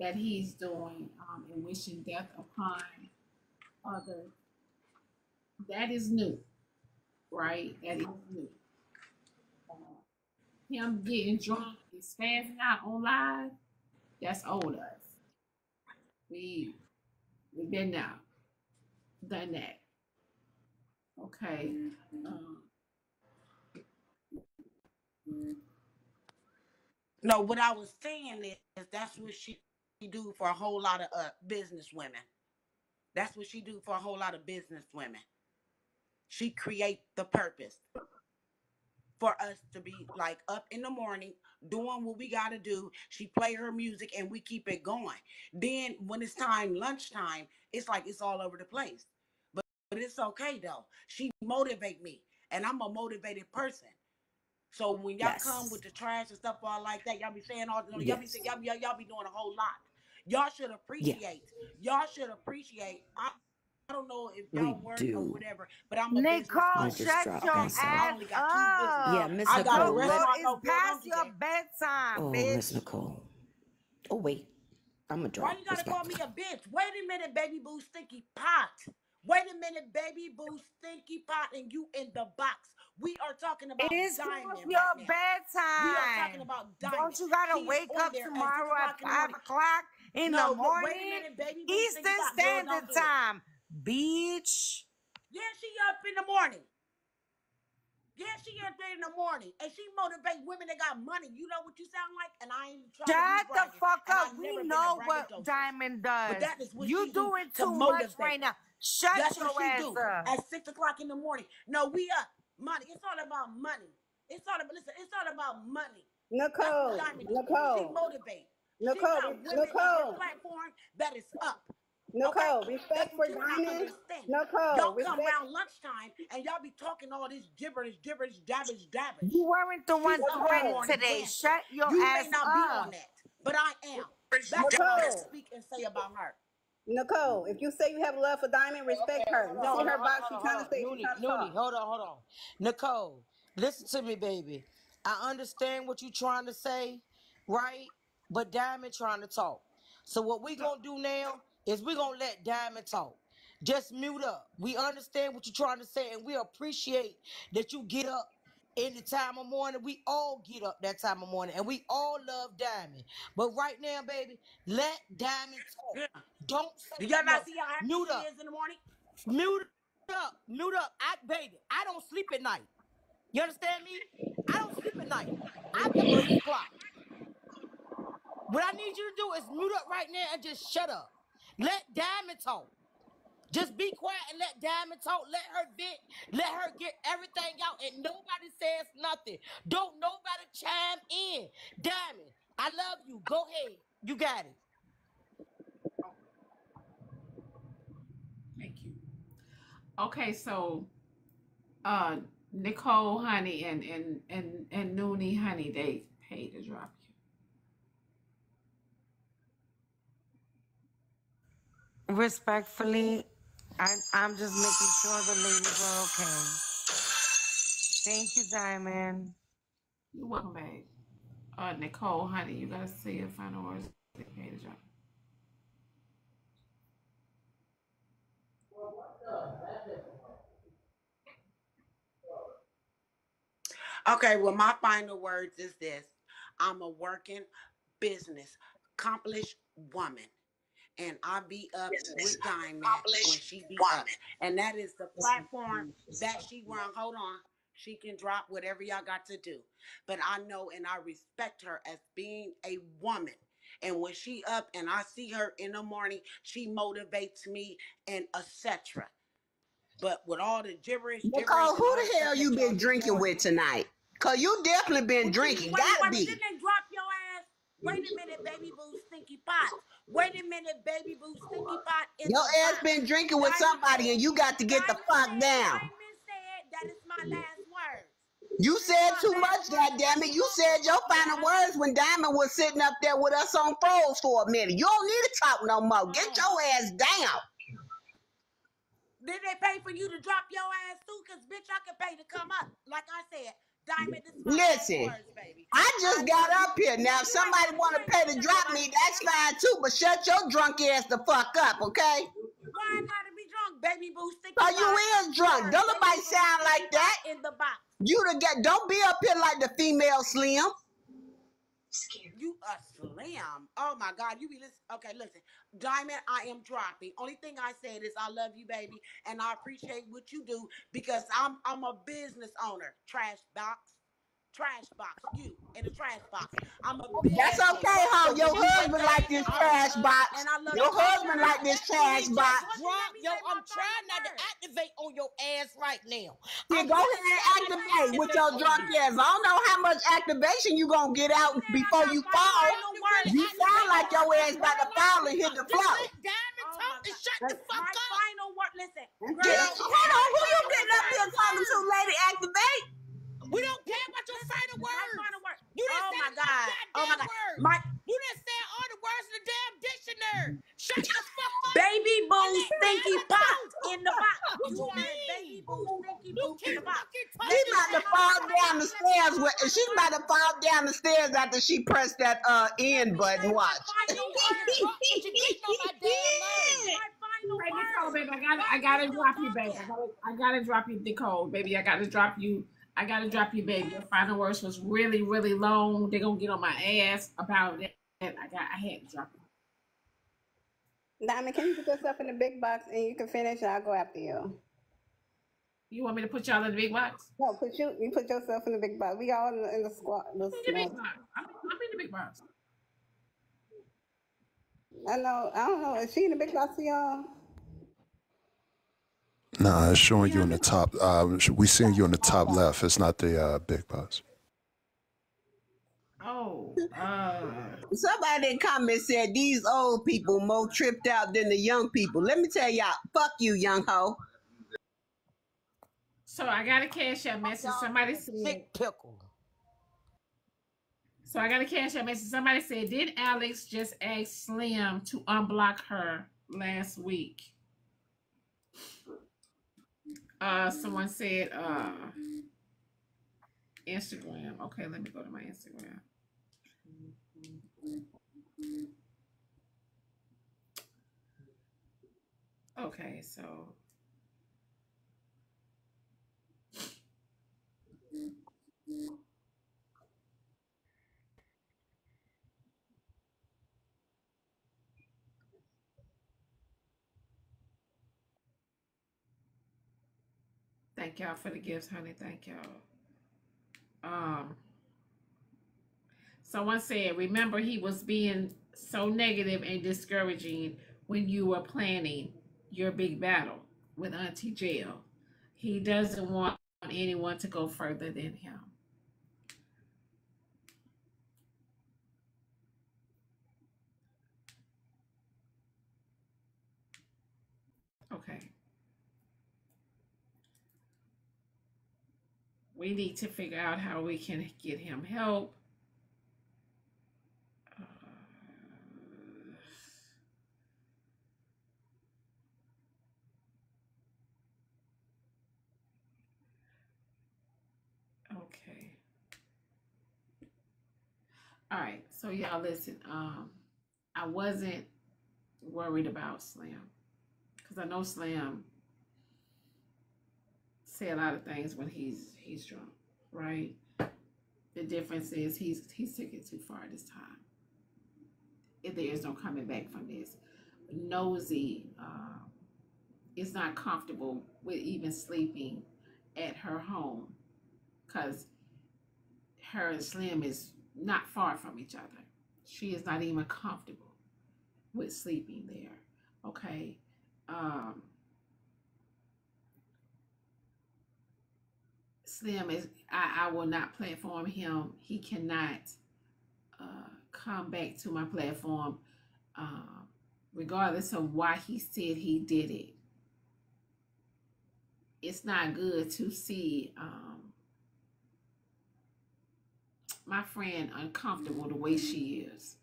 that he's doing um, and wishing death upon others, that is new, right? That is new. Uh, him getting drunk and spazzing out on live, that's old us. We we've been there, done that. Okay. Um, No, what I was saying is, that's what she do for a whole lot of uh, business women. That's what she do for a whole lot of business women. She create the purpose for us to be like up in the morning doing what we got to do. She play her music and we keep it going. Then when it's time lunchtime, it's like it's all over the place. But but it's okay though. She motivate me and I'm a motivated person. So when y'all come with the trash and stuff all like that, y'all be saying all y'all be saying y'all, y'all, y'all be doing a whole lot. Y'all should Yeah, appreciate. Y'all should appreciate. I, I don't know if we y'all work or do. whatever, but I'm a Nicole, business I person. shut your Okay, myself. I ass only got two businesses. Yeah, up. Miss I got a Nicole, let No, it's past your that. bedtime, Oh, Miss. Nicole. Oh wait, I'm gonna Why you gotta call me a bitch? Wait a minute, baby boo, stinky pot. Wait a minute, baby boo, stinky pot, and you in the box. We are talking about It's diamond your right now. We are talking bedtime. about Don't you gotta She's wake up there at six tomorrow at the five morning. o'clock in the No, a morning, minute, baby Eastern pot. Girl, don't Standard. Time, bitch. Yeah, she up in the morning. Yeah, she up there in the morning, and she motivate women that got money. You know what you sound like, and I ain't trying to be Shut the fuck up. We never been a know what braggadocious. Diamond But does. that is what You doing to too much right now. Shut That's your what she ass do up. at six o'clock in the morning. No, we up. Money. It's all about money. It's all about listen. It's all about money. That's Nicole, Diamond. She Nicole, motivate. She Nicole, got women on her Nicole, platform that is up. Okay, Nicole, respect that's for what you not Diamond. understand. Nicole, Y'all come respect. around lunchtime and y'all be talking all this gibberish, gibberish, dabbage, dabbage. You weren't the one She's up talking morning today. dancing. Shut your You ass may not be on up. that, but I am. That's what I Nicole, speak and say about her. Nicole, if you say you have love for Diamond, respect her. You Hold see on, her hold box, on, hold trying on. to say she Noonie, trying to talk. hold on, hold on. Nicole, listen to me, baby. I understand what you're trying to say, right? But Diamond trying to talk. So what we gonna do now is we gonna let Diamond talk. Just mute up. We understand what you're trying to say, and we appreciate that you get up in the time of morning. We all get up that time of morning, and we all love Diamond. But right now, baby, let Diamond talk. Yeah. Don't Do say y'all nothing not see how happy Mute she up. is in the morning? Mute up. Mute up. I baby, I don't sleep at night. You understand me? I don't sleep at night. I'm the bird clock. What I need you to do is mute up right now and just shut up. Let Diamond talk. Just be quiet and let Diamond talk. Let her vent. Let her get everything out, and nobody says nothing. Don't nobody chime in. Diamond, I love you. Go ahead. You got it. Thank you. Okay, so uh Nicole Honey and and and and Noonie Honey, they paid to drop you. Respectfully, I, I'm just making sure the ladies are okay. Thank you, Diamond. You're welcome, babe. Uh Nicole Honey, you gotta say your final words. They paid to drop. Okay, well, my final words is this I'm a working business, accomplished woman. And I be up with Diamond when she be up. And that is the platform that she run. Hold on. She can drop whatever y'all got to do. But I know and I respect her as being a woman. And when she up and I see her in the morning, she motivates me and etc. But with all the gibberish, gibberish, Nicole, and who the the hell you been drinking with tonight? Cause you definitely been drinking. Gotta wait, be. didn't they drop your ass? Wait a minute, baby boo, stinky pot. Wait a minute, baby boo, stinky pot Your ass box. been drinking with somebody and you got to get the fuck said, down. Diamond said that is my last words. You said too much. What goddammit. you said your final words when Diamond was sitting up there with us on froze for a minute. You don't need to talk no more. Get Oh. your ass down. Did they pay for you to drop your ass too? Cause bitch, I can pay to come up. Like I said, Diamond, is Listen, words. I I just got up here. Now, if somebody want to pay gonna drop me, that's fine too. But shut your drunk ass the fuck up, okay? Why I gotta be drunk, baby boo, Cause you is drunk. Don't nobody sound like that. in the box. You to get. Don't be up here like the female slim. You a slam. Oh my God. You be listen. Okay, listen. Diamond, I am dropping. Only thing I said is I love you, baby, and I appreciate what you do because I'm I'm a business owner. Trash box. Trash box. You in the trash box. I'm a That's okay, ho. So Your husband like this trash box. and I love Your husband like this trash box. just Drop, yo, I'm trying not to activate on your ass right now. Yeah, go ahead and activate with your drunk ass. I don't know how much activation you gonna get out before you fall. You word. sound like your ass about to fall and hit the floor. let Diamond Oh talk and shut the fuck up. final word. Listen, Get, girl, hold my on, who you final getting up here word. talking to, lady? Activate. We don't care about your Listen, final my words. final word. You didn't Oh say my no God. Oh my goddamn God. words. My You didn't say all the words in the damn dictionary. Shut the fuck up baby and boo let stinky Diamond pot talk. in the box. What You you are a baby mean? boo stinky You boo in keep the box. fucking She Let talking me about say to shit. my fall final down word. the Let me say stairs. my With, final she's word. about to fall down the stairs after she pressed that uh Let end me button. Watch. final You word. drunk, but you getting on my damn nerves. My final word. I gotta, I gotta drop you, baby. I gotta, I gotta drop you, Nicole, baby. I gotta drop you. I gotta drop you, baby. Your final words was really, really long. They're gonna get on my ass about it. And I got, I had to drop you. Diamond, can you put yourself in the big box and you can finish and I'll go after you. You want me to put y'all in the big box? No, put you you put yourself in the big box. We all in the, in the squad the In the big box. I'm, I'm in the big box. I know I don't know. Is she in the big box for y'all? Nah, it's showing you in the top. Uh, we seeing you in the top left. It's not the uh, big box. Oh, uh, Somebody in comments said these old people more tripped out than the young people. Let me tell y'all, fuck you, young hoe. So I got a cash out message. Somebody said, pickle. so I got a cash out message. Somebody said, did Alex just ask Slim to unblock her last week? Uh, someone said, uh, Instagram. Okay, let me go to my Instagram. Okay, so thank y'all for the gifts, honey. Thank y'all. Um, someone said, remember he was being so negative and discouraging when you were planning your big battle with Auntie Jail. He doesn't want anyone to go further than him. Okay. We need to figure out how we can get him help. Okay. All right. So y'all listen. Um, I wasn't worried about Slim because I know Slim say a lot of things when he's he's drunk, right? The difference is he's he's taking too far this time. If there is no coming back from this, Nosy um, is not comfortable with even sleeping at her home because her and Slim is not far from each other. She is not even comfortable with sleeping there. Okay. Um, Slim is I, I will not platform him. He cannot uh, come back to my platform um, regardless of why he said he did it. It's not good to see um, my friend uncomfortable the way she is.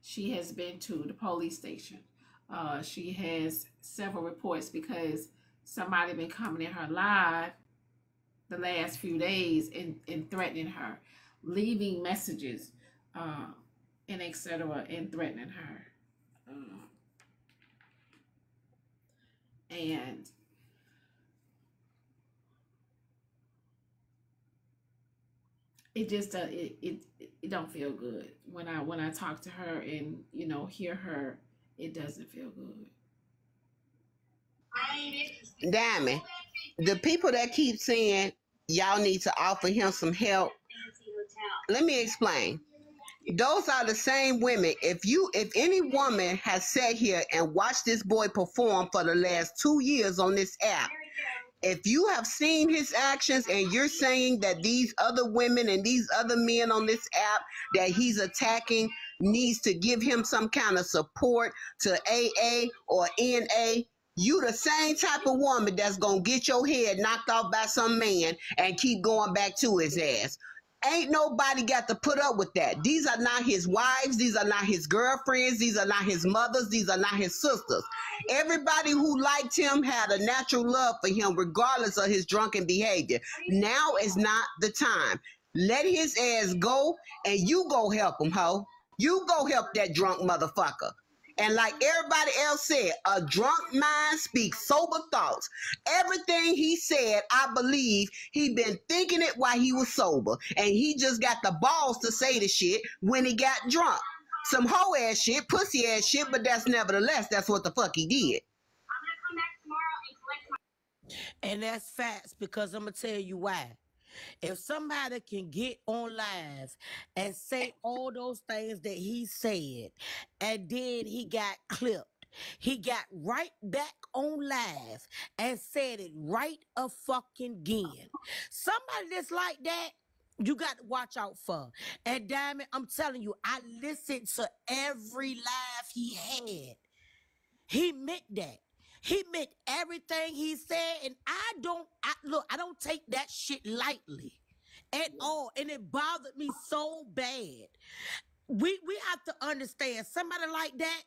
She has been to the police station. Uh, she has several reports because somebody been coming in her live the last few days and, and threatening her, leaving messages, uh, and etc. and threatening her. Um, and it just uh, it, it it don't feel good when I when I talk to her and you know hear her. It doesn't feel good. Diamond, the people that keep saying y'all need to offer him some help, let me explain. Those are the same women. If you, if any woman has sat here and watched this boy perform for the last two years on this app, if you have seen his actions and you're saying that these other women and these other men on this app that he's attacking needs to give him some kind of support to AA or NA, you the same type of woman that's gonna get your head knocked off by some man and keep going back to his ass. Ain't nobody got to put up with that. These are not his wives. These are not his girlfriends. These are not his mothers. These are not his sisters. Everybody who liked him had a natural love for him, regardless of his drunken behavior. Now is not the time. Let his ass go and you go help him, ho. You go help that drunk motherfucker. And like everybody else said, a drunk mind speaks sober thoughts. Everything he said, I believe he been thinking it while he was sober. And he just got the balls to say the shit when he got drunk. Some hoe ass shit, pussy ass shit, but that's nevertheless, that's what the fuck he did. And that's facts because I'm gonna tell you why. If somebody can get on live and say all those things that he said, and then he got clipped He got right back on live and said it right a fucking again. Somebody that's like that, you got to watch out for. And Diamond, I'm telling you, I listened to every live he had. He meant that. He meant everything he said, and I don't. I look. I don't take that shit lightly at all, and it bothered me so bad. We we have to understand somebody like that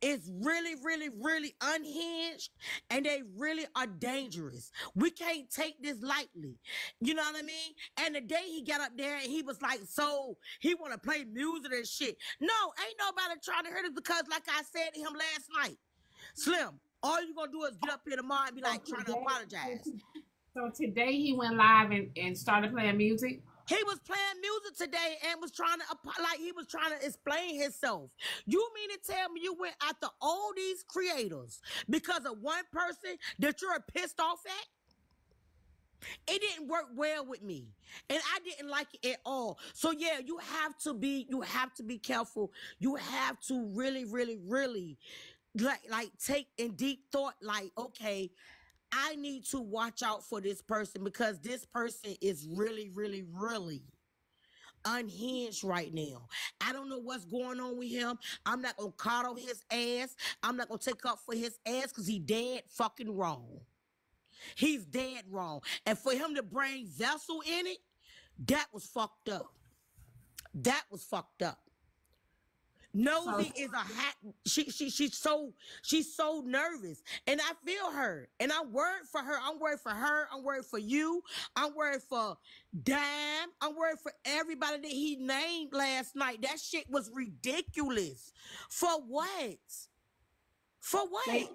is really, really, really unhinged and they really are dangerous. We can't take this lightly. You know what I mean? And the day he got up there and he was like, so he want to play music and shit. No, ain't nobody trying to hurt us because like I said to him last night, Slim, all you're gonna do is get up here tomorrow and be like trying to apologize. So today he went live and, and started playing music. He was playing music today and was trying to like he was trying to explain himself. You mean to tell me you went after all these creators because of one person that you're pissed off at? It didn't work well with me, and I didn't like it at all. So yeah, you have to be you have to be careful. You have to really, really, really like like take in deep thought. Like okay, I need to watch out for this person because this person is really, really, really unhinged right now. I don't know what's going on with him. I'm not gonna coddle his ass. I'm not gonna take up for his ass because he dead fucking wrong. He's dead wrong. And for him to bring Vessel in it, that was fucked up. That was fucked up. Nosy is a hat. She she she's so she's so nervous, and I feel her, and I'm worried for her. I'm worried for her. I'm worried for you. I'm worried for Dime. I'm worried for everybody that he named last night. That shit was ridiculous. For what? For what? Lady,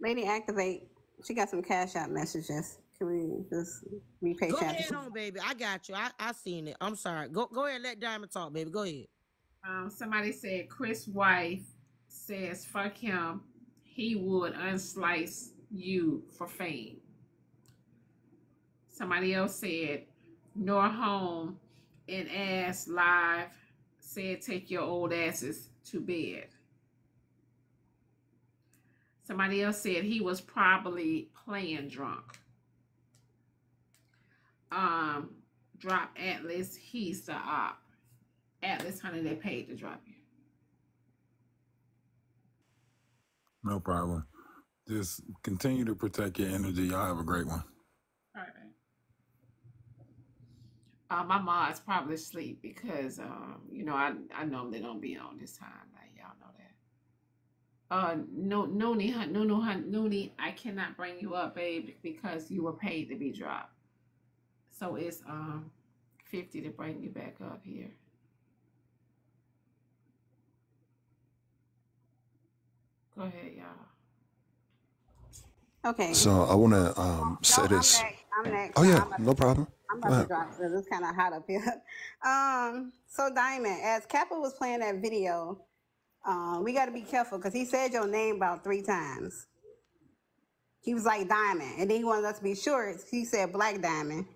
lady activate. She got some cash out messages. Can we just be patient? Go ahead on, baby. I got you. I I seen it. I'm sorry. Go go ahead. Let Diamond talk, baby. Go ahead. Um, somebody said Chris' wife says fuck him. He would unslice you for fame. Somebody else said Nor home and ass live said take your old asses to bed. Somebody else said he was probably playing drunk. Um, drop Atlas, he's the op. Atlas, honey, they paid to drop you. No problem. Just continue to protect your energy. Y'all have a great one. All right. Uh, my mom's probably asleep because, um, you know, I I normally don't be on this time. Like y'all know that. Uh, no, no, no, Noonie, I cannot bring you up, babe, because you were paid to be dropped. So it's um fifty to bring you back up here. Go ahead, y'all. Okay. So I want to um, say No, I'm this. next. I'm next. Oh yeah, I'm no problem. I'm Go about to ahead. drop because it's kind of hot up here. Um, so Diamond, as Cappa was playing that video, um, we got to be careful because he said your name about three times. He was like Diamond, and then he wanted us to be sure. He said Black Diamond,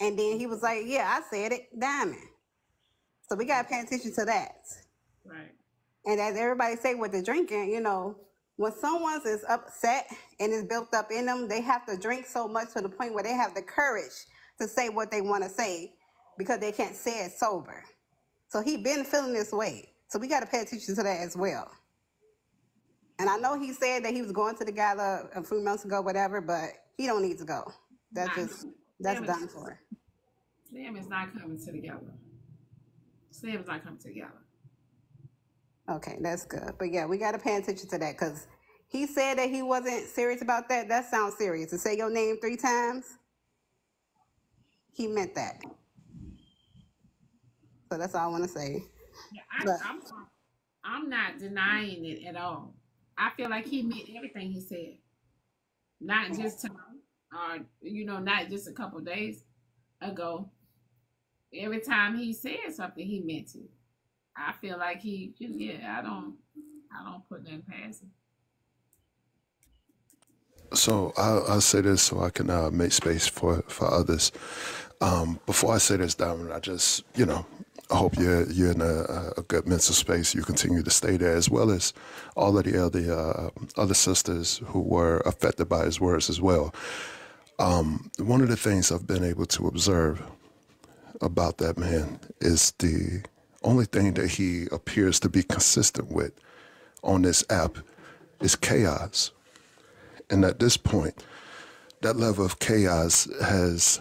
and then he was like, "Yeah, I said it, Diamond." So we got to pay attention to that. Right. And as everybody say with the drinking, you know, when someone is upset and is built up in them, they have to drink so much to the point where they have the courage to say what they want to say because they can't say it sober. So he been feeling this way. So we got to pay attention to that as well. And I know he said that he was going to the gala a few months ago, whatever, but he don't need to go. That's Not just that's Slim done is, for. Slim is not coming to the gala. Slim is not coming to the gala. Okay, that's good. But yeah, we got to pay attention to that because he said that he wasn't serious about that. That sounds serious. To say your name three times, he meant that. So that's all I want to say. Yeah, I, But I'm I'm not denying it at all. I feel like he meant everything he said, not just tonight, uh, or you know, not just a couple days ago. Every time he said something, he meant it. I feel like he, yeah, I don't, I don't put nothing past him. So I'll, I'll say this so I can uh, make space for for others. Um, before I say this, Diamond, I just you know I hope you're you're in a, a good mental space. You continue to stay there, as well as all of the other uh, other sisters who were affected by his words as well. Um, one of the things I've been able to observe about that man is the only thing that he appears to be consistent with on this app is chaos. And at this point, that level of chaos has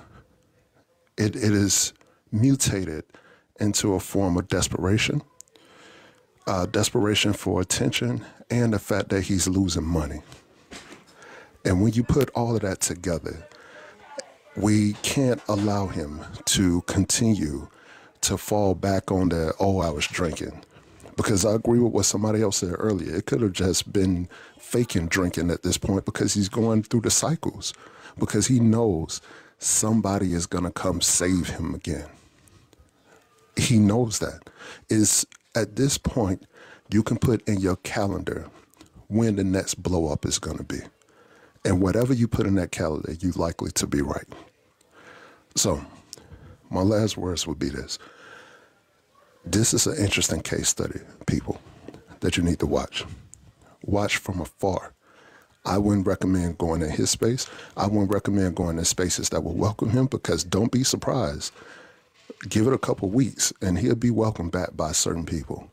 it, it is mutated into a form of desperation, uh, desperation for attention, and the fact that he's losing money. And when you put all of that together, we can't allow him to continue to fall back on the, oh, I was drinking. Because I agree with what somebody else said earlier. It could have just been faking drinking at this point because he's going through the cycles, because he knows somebody is going to come save him again. He knows that. Is at this point, you can put in your calendar when the next blow up is going to be. And whatever you put in that calendar, you're likely to be right. So, my last words would be this. This is an interesting case study, people, that you need to watch. Watch from afar. I wouldn't recommend going in his space. I wouldn't recommend going in spaces that will welcome him because don't be surprised. Give it a couple weeks and he'll be welcomed back by certain people.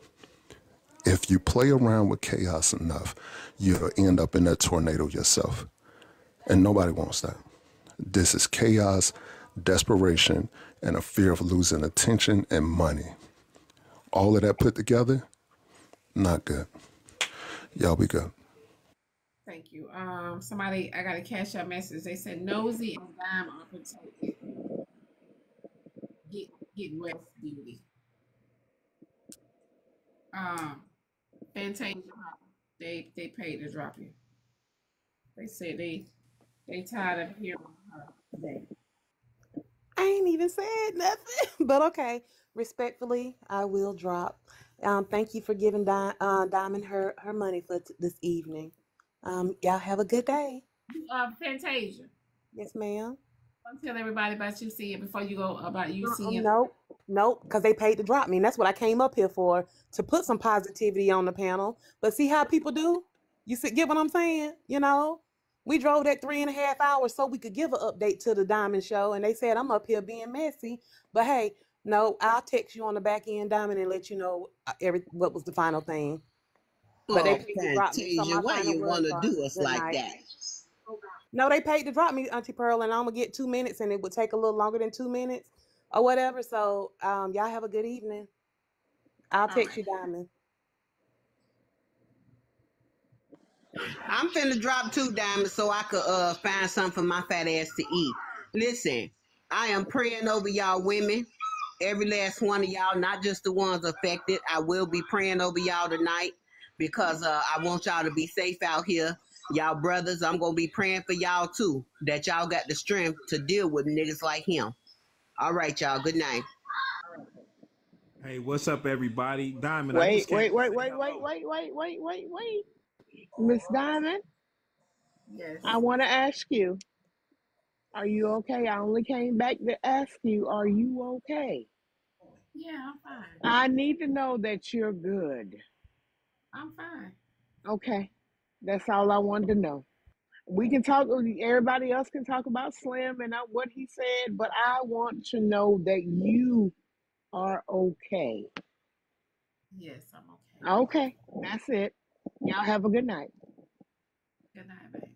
If you play around with chaos enough, you'll end up in that tornado yourself. And nobody wants that. This is chaos, desperation, and a fear of losing attention and money. All of that put together, not good. Y'all be good. Thank you. Um, somebody, I got a cash out message. They said nosy and dime are protected. Get get rest beauty. Um, Fantasia, they they paid to drop you. They said they they tired of hearing her today. I ain't even said nothing, but okay. Respectfully, I will drop. Um, thank you for giving Di- uh, Diamond her her money for t- this evening. Um, y'all have a good day. Uh, Fantasia, Yes, ma'am. don't tell everybody about you seeing it before you go about you seeing. nope, nope, because they paid to drop me, and that's what I came up here for to put some positivity on the panel. But see how people do? You see, get what I'm saying? You know, we drove that three and a half hours so we could give an update to the Diamond Show, and they said I'm up here being messy. But hey, no, I'll text you on the back end, Diamond, and let you know uh, every what was the final thing. But they Oh, paid to drop me, so why you want to do us like night. that? No, they paid to drop me, Auntie Pearl, and I'm gonna get two minutes, and it would take a little longer than two minutes or whatever. So, um, y'all have a good evening. I'll text right. you, Diamond. I'm finna drop two diamonds so I could uh find something for my fat ass to eat. Listen, I am praying over y'all women, every last one of y'all, not just the ones affected. I will be praying over y'all tonight because uh I want y'all to be safe out here. Y'all brothers, I'm gonna be praying for y'all too, that y'all got the strength to deal with niggas like him. All right, y'all. Good night. Hey, what's up, everybody? Diamond, I Wait, just came wait, to wait, wait, wait, wait, wait, wait, wait, wait. Miss Diamond, Yes. I want to ask you, are you okay? I only came back to ask you, are you okay? Yeah, I'm fine. I need to know that you're good. I'm fine. Okay. That's all I wanted to know. We can talk, everybody else can talk about Slim and what he said, but I want to know that you are okay. Yes, I'm okay. Okay. That's it. Y'all have a good night. Good night, babe.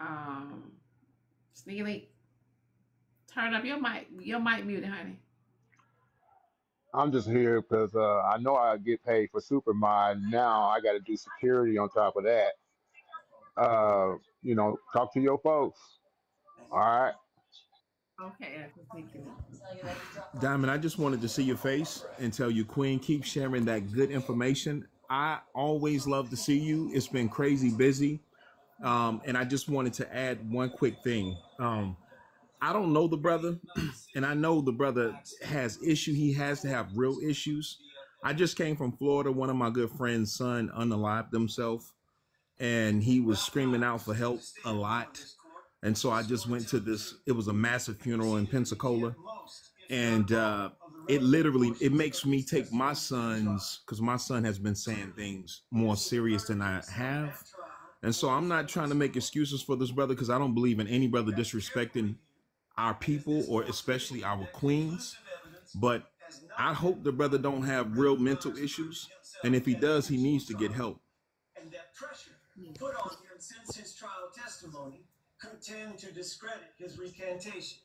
Um, Sneaky, turn up your mic. Your mic muted, honey. I'm just here because uh, I know I get paid for Supermod. Now I got to do security on top of that. Uh, you know, talk to your folks. All right. Okay. Diamond, I just wanted to see your face and tell you, Queen, keep sharing that good information. I always love to see you. It's been crazy busy. Um, and I just wanted to add one quick thing. Um, I don't know the brother, and I know the brother has issue. He has to have real issues. I just came from Florida. One of my good friends' son unalived himself, and he was screaming out for help a lot. And so I just went to this. It was a massive funeral in Pensacola, and uh, it literally it makes me take my son's because my son has been saying things more serious than I have, and so I'm not trying to make excuses for this brother because I don't believe in any brother disrespecting our people or especially our queens, but I hope the brother don't have real mental issues, and if he does, he needs to get help. and that pressure put on him since his trial testimony could tend to discredit his recantation.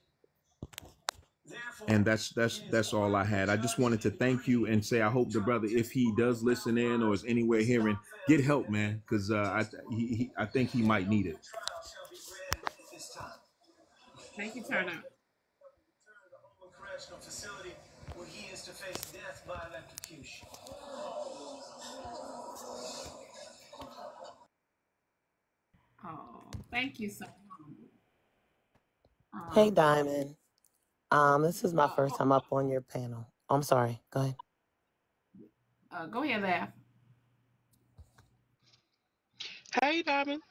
and that's that's that's all I had. I just wanted to thank you and say I hope the brother, if he does listen in or is anywhere hearing, get help, man, because uh, I he, he I think he might need it. Thank you, Turner. Facility where he is to face death by electrocution. Oh, thank you so much. Hey, Um, Diamond. Um, this is my first time up on your panel. I'm sorry. Go ahead. uh, go ahead, laugh. Hey, Diamond.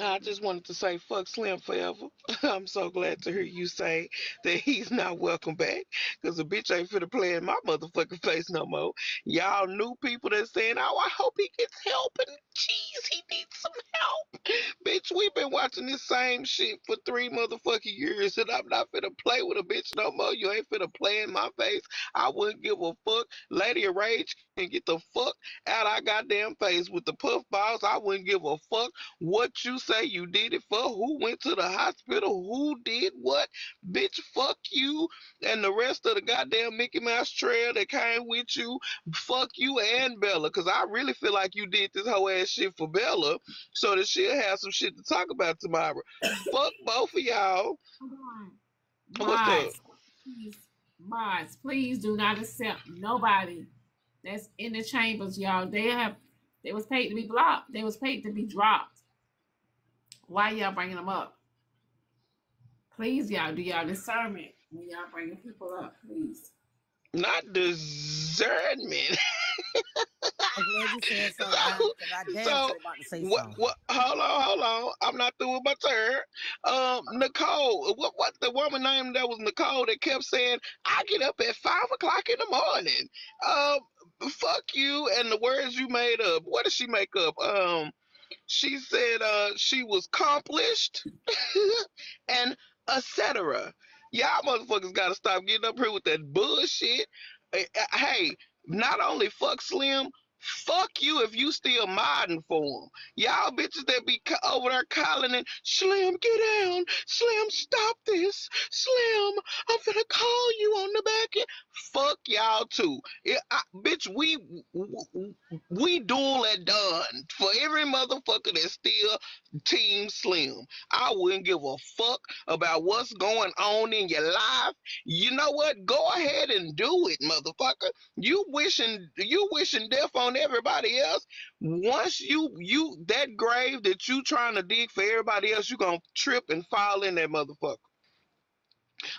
I just wanted to say fuck Slim forever. I'm so glad to hear you say that he's not welcome back because the bitch ain't finna play in my motherfucking face no more. Y'all new people that saying, oh, I hope he gets help and jeez, he needs some help. Bitch, we've been watching this same shit for three motherfucking years and I'm not finna play with a bitch no more. You ain't finna play in my face. I wouldn't give a fuck. Lady of Rage can get the fuck out of goddamn face with the puff balls. I wouldn't give a fuck what you say you did it for, who went to the hospital, who did what. Bitch, fuck you and the rest of the goddamn Mickey Mouse trail that came with you. Fuck you and Bella, because I really feel like you did this whole ass shit for Bella so that she'll have some shit to talk about tomorrow. fuck both of y'all. What's up? Mods, please do not accept nobody that's in the chambers, y'all. They have, they was paid to be blocked. They was paid to be dropped. Why y'all bringing them up? Please, y'all, do y'all discernment when y'all bringing people up, please. Not discernment. I'm glad you said something because I So, about to say what, what, hold on, hold on. I'm not through with my turn. Um, Nicole, what, what the woman name that was Nicole that kept saying, I get up at five o'clock in the morning. Um, fuck you and the words you made up. What did she make up? Um, she said, uh, she was accomplished and etc. Y'all motherfuckers gotta stop getting up here with that bullshit. Eh, eh, Hey, not only fuck Slim, fuck you if you still modding for him. Y'all bitches that be over there calling and Slim, get down. Slim, stop this. Slim, I'm gonna call you on the back end. Fuck y'all too. Yeah, I, bitch, we w- we duel at done for every motherfucker that's still Team Slim. I wouldn't give a fuck about what's going on in your life. You know what? Go ahead and do it, motherfucker. You wishing you wishing death on everybody else. Once you you that grave that you trying to dig for everybody else, you gonna trip and fall in that motherfucker.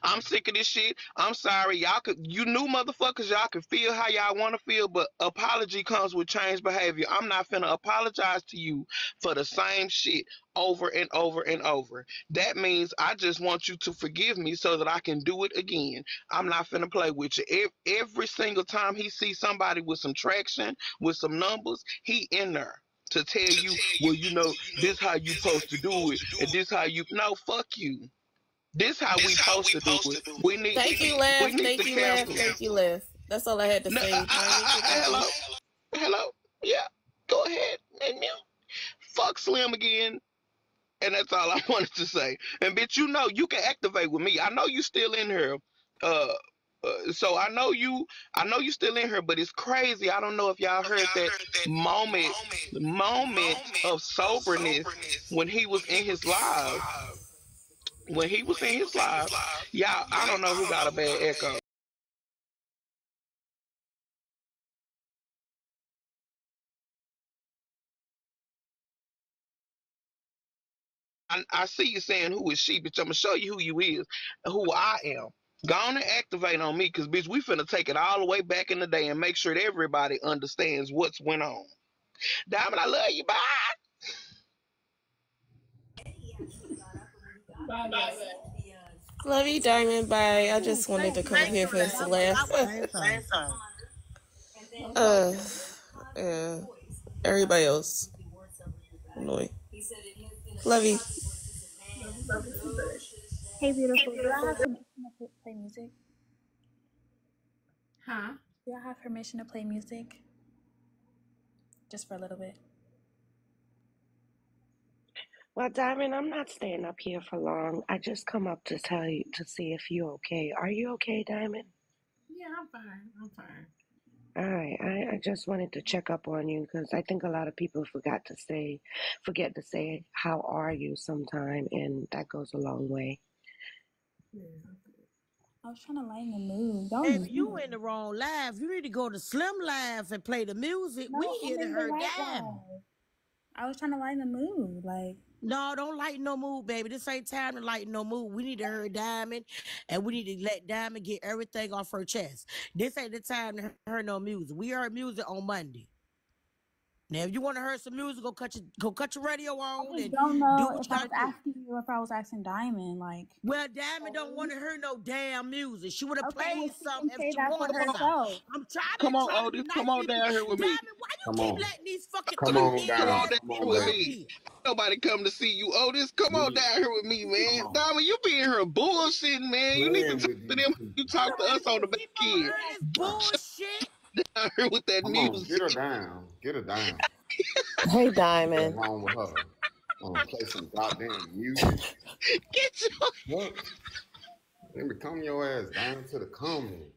I'm sick of this shit. I'm sorry. Y'all could you new motherfuckers, y'all can feel how y'all want to feel, but apology comes with changed behavior. I'm not finna apologize to you for the same shit over and over and over. That means I just want you to forgive me so that I can do it again. I'm not finna play with you. Every, every single time he sees somebody with some traction, with some numbers, he in there to tell you, well, you know, this how you supposed to do it, and this how you no fuck you. This how we supposed to do it. We need Thank you, we Lev. need Thank you, Lev. Thank you, Lev. That's all I had to No, say. I, I, I, hello, hello, yeah. Go ahead and mute. Fuck Slim again, and that's all I wanted to say. And bitch, you know you can activate with me. I know you still in here. Uh, uh, so I know you. I know you still in here, but it's crazy. I don't know if y'all heard that moment, moment of soberness when he was in his live. When he was in his live, y'all. I don't know who got a bad echo. I, I see you saying who is she, bitch. I'm gonna show you who you is, who I am. Go on and activate on me, cause bitch, we finna take it all the way back in the day and make sure that everybody understands what's went on. Diamond, I love you. Bye. Bye, bye. Love you, Diamond. Bye. I just wanted to come here for us to laugh. uh, yeah. Everybody else. Annoying. Love you. Hey, beautiful. Do I have permission to play music? Huh? Do I have permission to play music? Just for a little bit. Well, Diamond, I'm not staying up here for long. I just come up to tell you to see if you're okay. Are you okay, Diamond? Yeah, I'm fine. I'm fine. All right. I, I just wanted to check up on you because I think a lot of people forgot to say, forget to say, how are you sometime, and that goes a long way. I was trying to lighten the mood. Don't Baby, you in the wrong live. You need to go to Slim Live and play the music. No, we I'm here to in the her right down. live. I was trying to lighten the mood. Like, No, don't lighten no mood, baby. This ain't time to lighten no mood. We need to hear Diamond, and we need to let Diamond get everything off her chest. This ain't the time to hear no music. We heard music on Monday. Now, if you want to hear some music, go cut your go cut your radio on just and don't do know what if I was do. asking you if I was asking Diamond. Like, Well, Diamond don't want to hear no damn music. She would have okay, well, played she can something say if she that for wanted something. herself. I'm trying Come to on, trying to Otis. be Come nice on with you. down here with me. Diamond, why you Come keep on. letting these fucking Come three on idiots down up here in with here? me. Nobody come to see you, Otis. Come on down here with me, man. Diamond, you be in here bullshitting, man. You need to talk to them. You talk to us on the back end. Bullshit. Down here with that Come on, music. get her down. Get her down. Hey, What's Diamond. wrong with her? Wanna play some goddamn music? Get your What? Let me calm your ass down to the comments.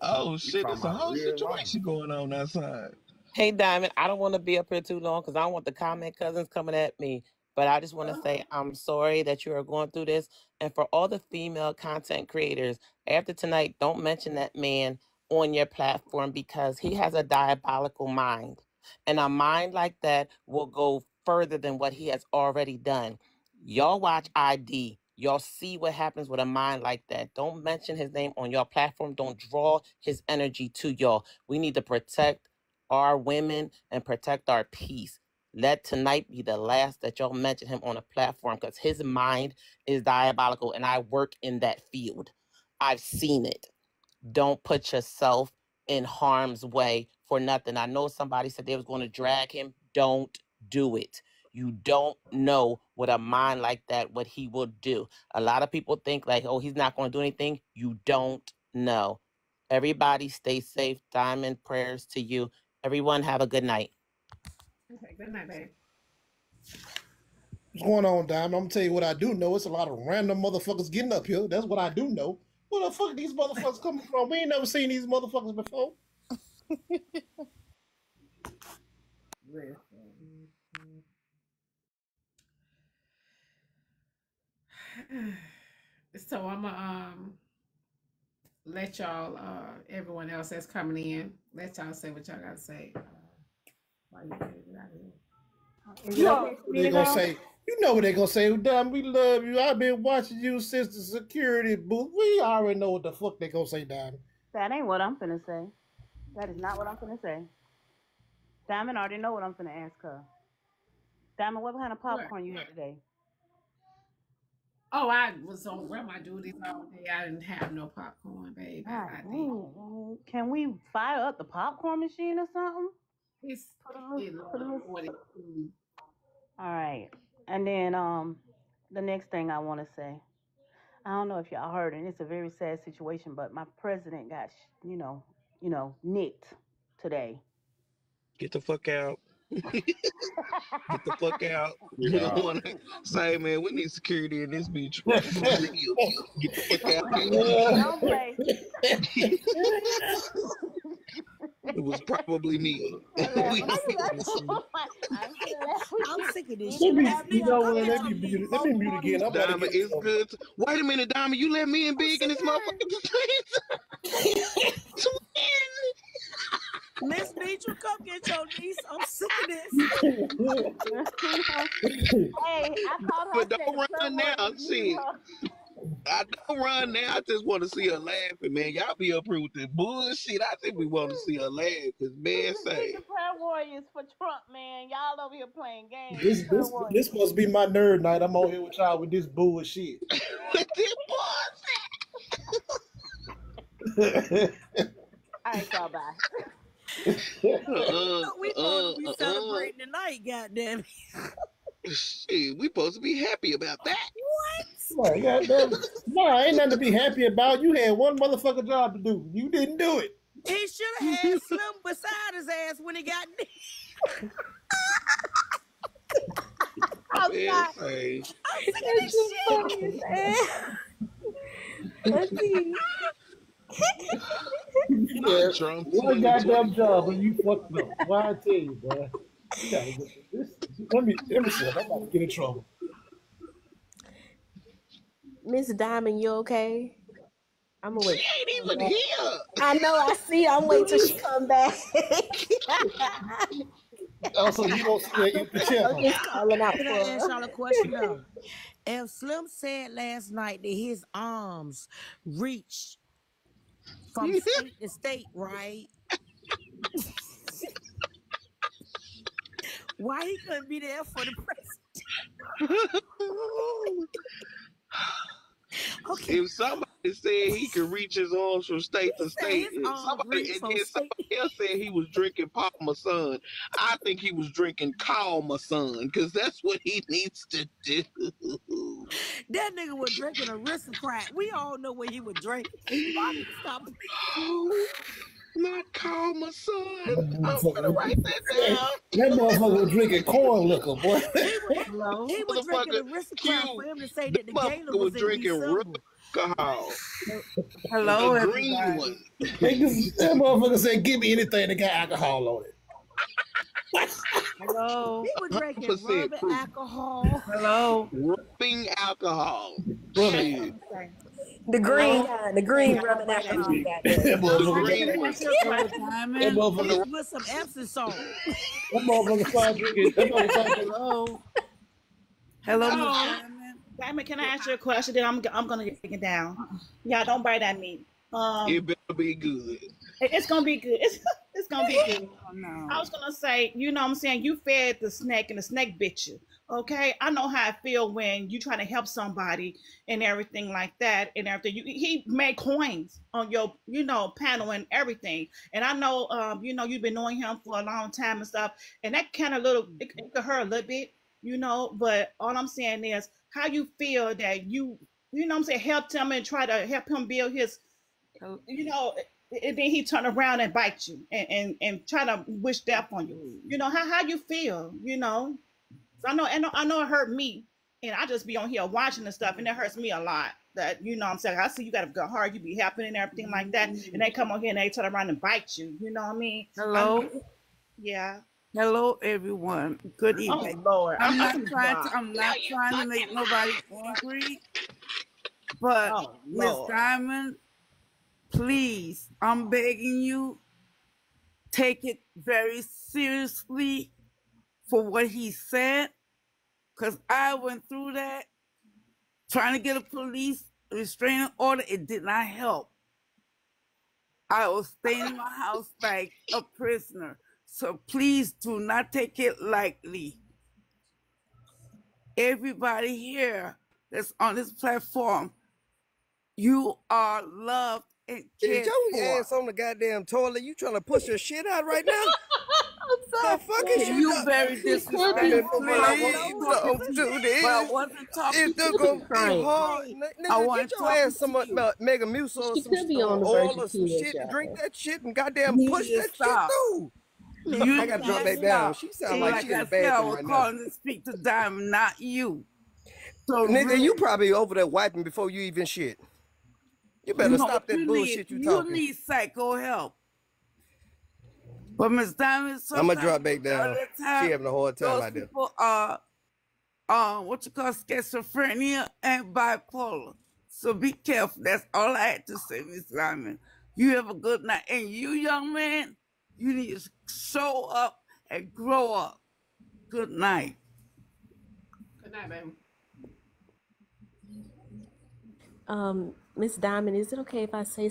Oh We shit, talking there's a whole real life. situation going on outside. Hey, Diamond, I don't want to be up here too long because I don't want the comment cousins coming at me. But I just want to say oh. I'm sorry that you are going through this. And for all the female content creators, after tonight, don't mention that man on your platform because he has a diabolical mind. And a mind like that will go further than what he has already done. Y'all watch ID. Y'all see what happens with a mind like that. Don't mention his name on your platform. Don't draw his energy to y'all. We need to protect our women and protect our peace. Let tonight be the last that y'all mention him on a platform because his mind is diabolical and I work in that field. I've seen it. Don't put yourself in harm's way for nothing. I know somebody said they was going to drag him. Don't do it. You don't know what a mind like that, what he will do. A lot of people think like, oh, he's not going to do anything. You don't know. Everybody stay safe. Diamond prayers to you. Everyone have a good night. Okay, good night, babe. What's going on, Diamond? I'm gonna tell you what I do know. It's a lot of random motherfuckers getting up here. That's what I do know. Where the fuck these motherfuckers coming from? We ain't never seen these motherfuckers before. So I'm gonna um let y'all uh everyone else that's coming in let y'all say what y'all gotta say. Uh, while you get it out of here. You know what they gonna say. You know what they gonna say. Diamond, we love you. I've been watching you since the security booth. We already know what the fuck they gonna say, Diamond. That ain't what I'm gonna say. That is not what I'm gonna say. Diamond already know what I'm gonna ask her. Diamond, what kind of popcorn you had today? Oh, I was on grandma duties all day. I didn't have no popcorn, babe. God I did. dang, Can we fire up the popcorn machine or something? It's Put a little- put a little- what it is. All right. And then um the next thing I want to say. I don't know if y'all heard and it's a very sad situation, but my president got, you know, you know, nicked today. Get the fuck out. Get the fuck out. You Yeah. don't want to say, man, we need security in this bitch. Get the fuck out. Don't play. It was probably me. I'm sick of this Let shit. me, you me know come what? Let me me. mute. Let me mute again. I'm about to Diamond, get it's good. To... Wait a minute, Diamond. You let me and Big in this motherfucker. Miss Mitra, come get your niece. I'm sick of this. hey, I called her. But don't run now. Shit. I don't run now. I just want to see her laughing, man. Y'all be up here with this bullshit. I think we want to see her laugh. Cause man, say the prayer warriors for Trump, man. Y'all over here playing games. This Prayer this this must be my nerd night. I'm over here with y'all with this bullshit. with this bullshit. All right, y'all. Bye. Uh, we supposed uh, to be uh, uh, celebrating tonight, goddamn. shit, we supposed to be happy about that. What? Right, goddamn. No, ain't nothing to be happy about. You had one motherfucker job to do. You didn't do it. He should have had Slim beside his ass when he got there. I'm Man, sorry. I'm sick of this shit. Let's see. Yeah, Trump one goddamn job and you fucked up. Why I tell you, boy? You gotta get this. Let me let me see. I'm about to get in trouble. Miss Diamond, you okay? I'm gonna wait. She ain't even here. I know. I see. I'm waiting till she come back. Also, you don't see that empty chair. I'm just calling out Can for I ask her. y'all a question though? If Slim said last night that his arms reach from state to state, right? Why he couldn't be there for the president? okay. If somebody said he could reach his arms from state to state, if somebody, reach and then state- somebody else said he was drinking Palmer Sun, I think he was drinking Calmer Sun because that's what he needs to do. That nigga was drinking aristocrat. We all know what he was drinking. Stop? Not call my son. I'm gonna motherfucker, write that down. that motherfucker was drinking corn liquor, boy. He was, he was drinking Motherfucker, aristocrat Q, for him to say that the gala motherfucker was was in drinking real December. alcohol. Hello, the green everybody. one. Niggas- that motherfucker said, "Give me anything that got alcohol on it." Hello. He was drinking 100% rubbing proof. alcohol. Hello. Rubbing alcohol. Brother, Shit. The green kind, the green rubbing alcohol. that Goddamn. motherfucker, Green that one. Diamond. motherfucker, With some Epsom salt. that motherfucker started drinking. That motherfucker Hello. Hello, Miss Hello. Diamond. Diamond, can I ask you a question? Then I'm I'm gonna get it down. Yeah, don't bite at me. Um, It better be good. it- it's gonna be good. It's, it's gonna be good. Oh, no. I was gonna say, you know what I'm saying, you fed the snake and the snake bit you. Okay. I know how I feel when you trying to help somebody and everything like that and everything. You, he made coins on your, you know, panel and everything. And I know um, you know, you've been knowing him for a long time and stuff. And that kind of little it, it could hurt a little bit, you know, but all I'm saying is how you feel that you you know what I'm saying, helped him and try to help him build his you know, and then he turn around and bite you and, and, and try to wish death on you. You know, how, how you feel, you know? So I know, I know, I know it hurt me. And I just be on here watching the stuff and it hurts me a lot. That, you know what I'm saying? I see you got a good heart, you be happy and everything like that. And they come on here and they turn around and bite you. You know what I mean? Hello. I'm- yeah. Hello, everyone. Good evening. Oh, evening. Lord. I'm not I'm trying to. I'm not trying to make nobody angry, but Oh, Miss Diamond, please, I'm begging you, take it very seriously for what he said, because I went through that trying to get a police restraining order. It did not help. I was staying in my house like a prisoner. So please do not take it lightly. Everybody here that's on this platform, you are loved and cared Is your ass on the goddamn toilet? You trying to push your shit out right now? the fuck is you? You doing? very disrespectful. Please don't do this. But I wasn't talking It's to still gonna be hard. N- I Nigga, wasn't get your talking ass some uh, Metamucil or some could be on the oil or some shit drink y'all. that shit and goddamn You push that stop. shit through. You I gotta drop need that down. She sound like like she in I the I bathroom was right now. calling to speak to Diamond, not you. So Nigga, really, you probably over there wiping before you even shit. You better you know, stop that bullshit you bullshit need, you talking. need psycho help. But Miss Diamond, I'm gonna drop back down. time, She having a hard time those out there. people are, uh, what you call schizophrenia and bipolar. So be careful. That's all I had to say, Miss Diamond. You have a good night. And you, young man, you need to show up and grow up. Good night. Good night, baby. Um, Miss Diamond, is it okay if I say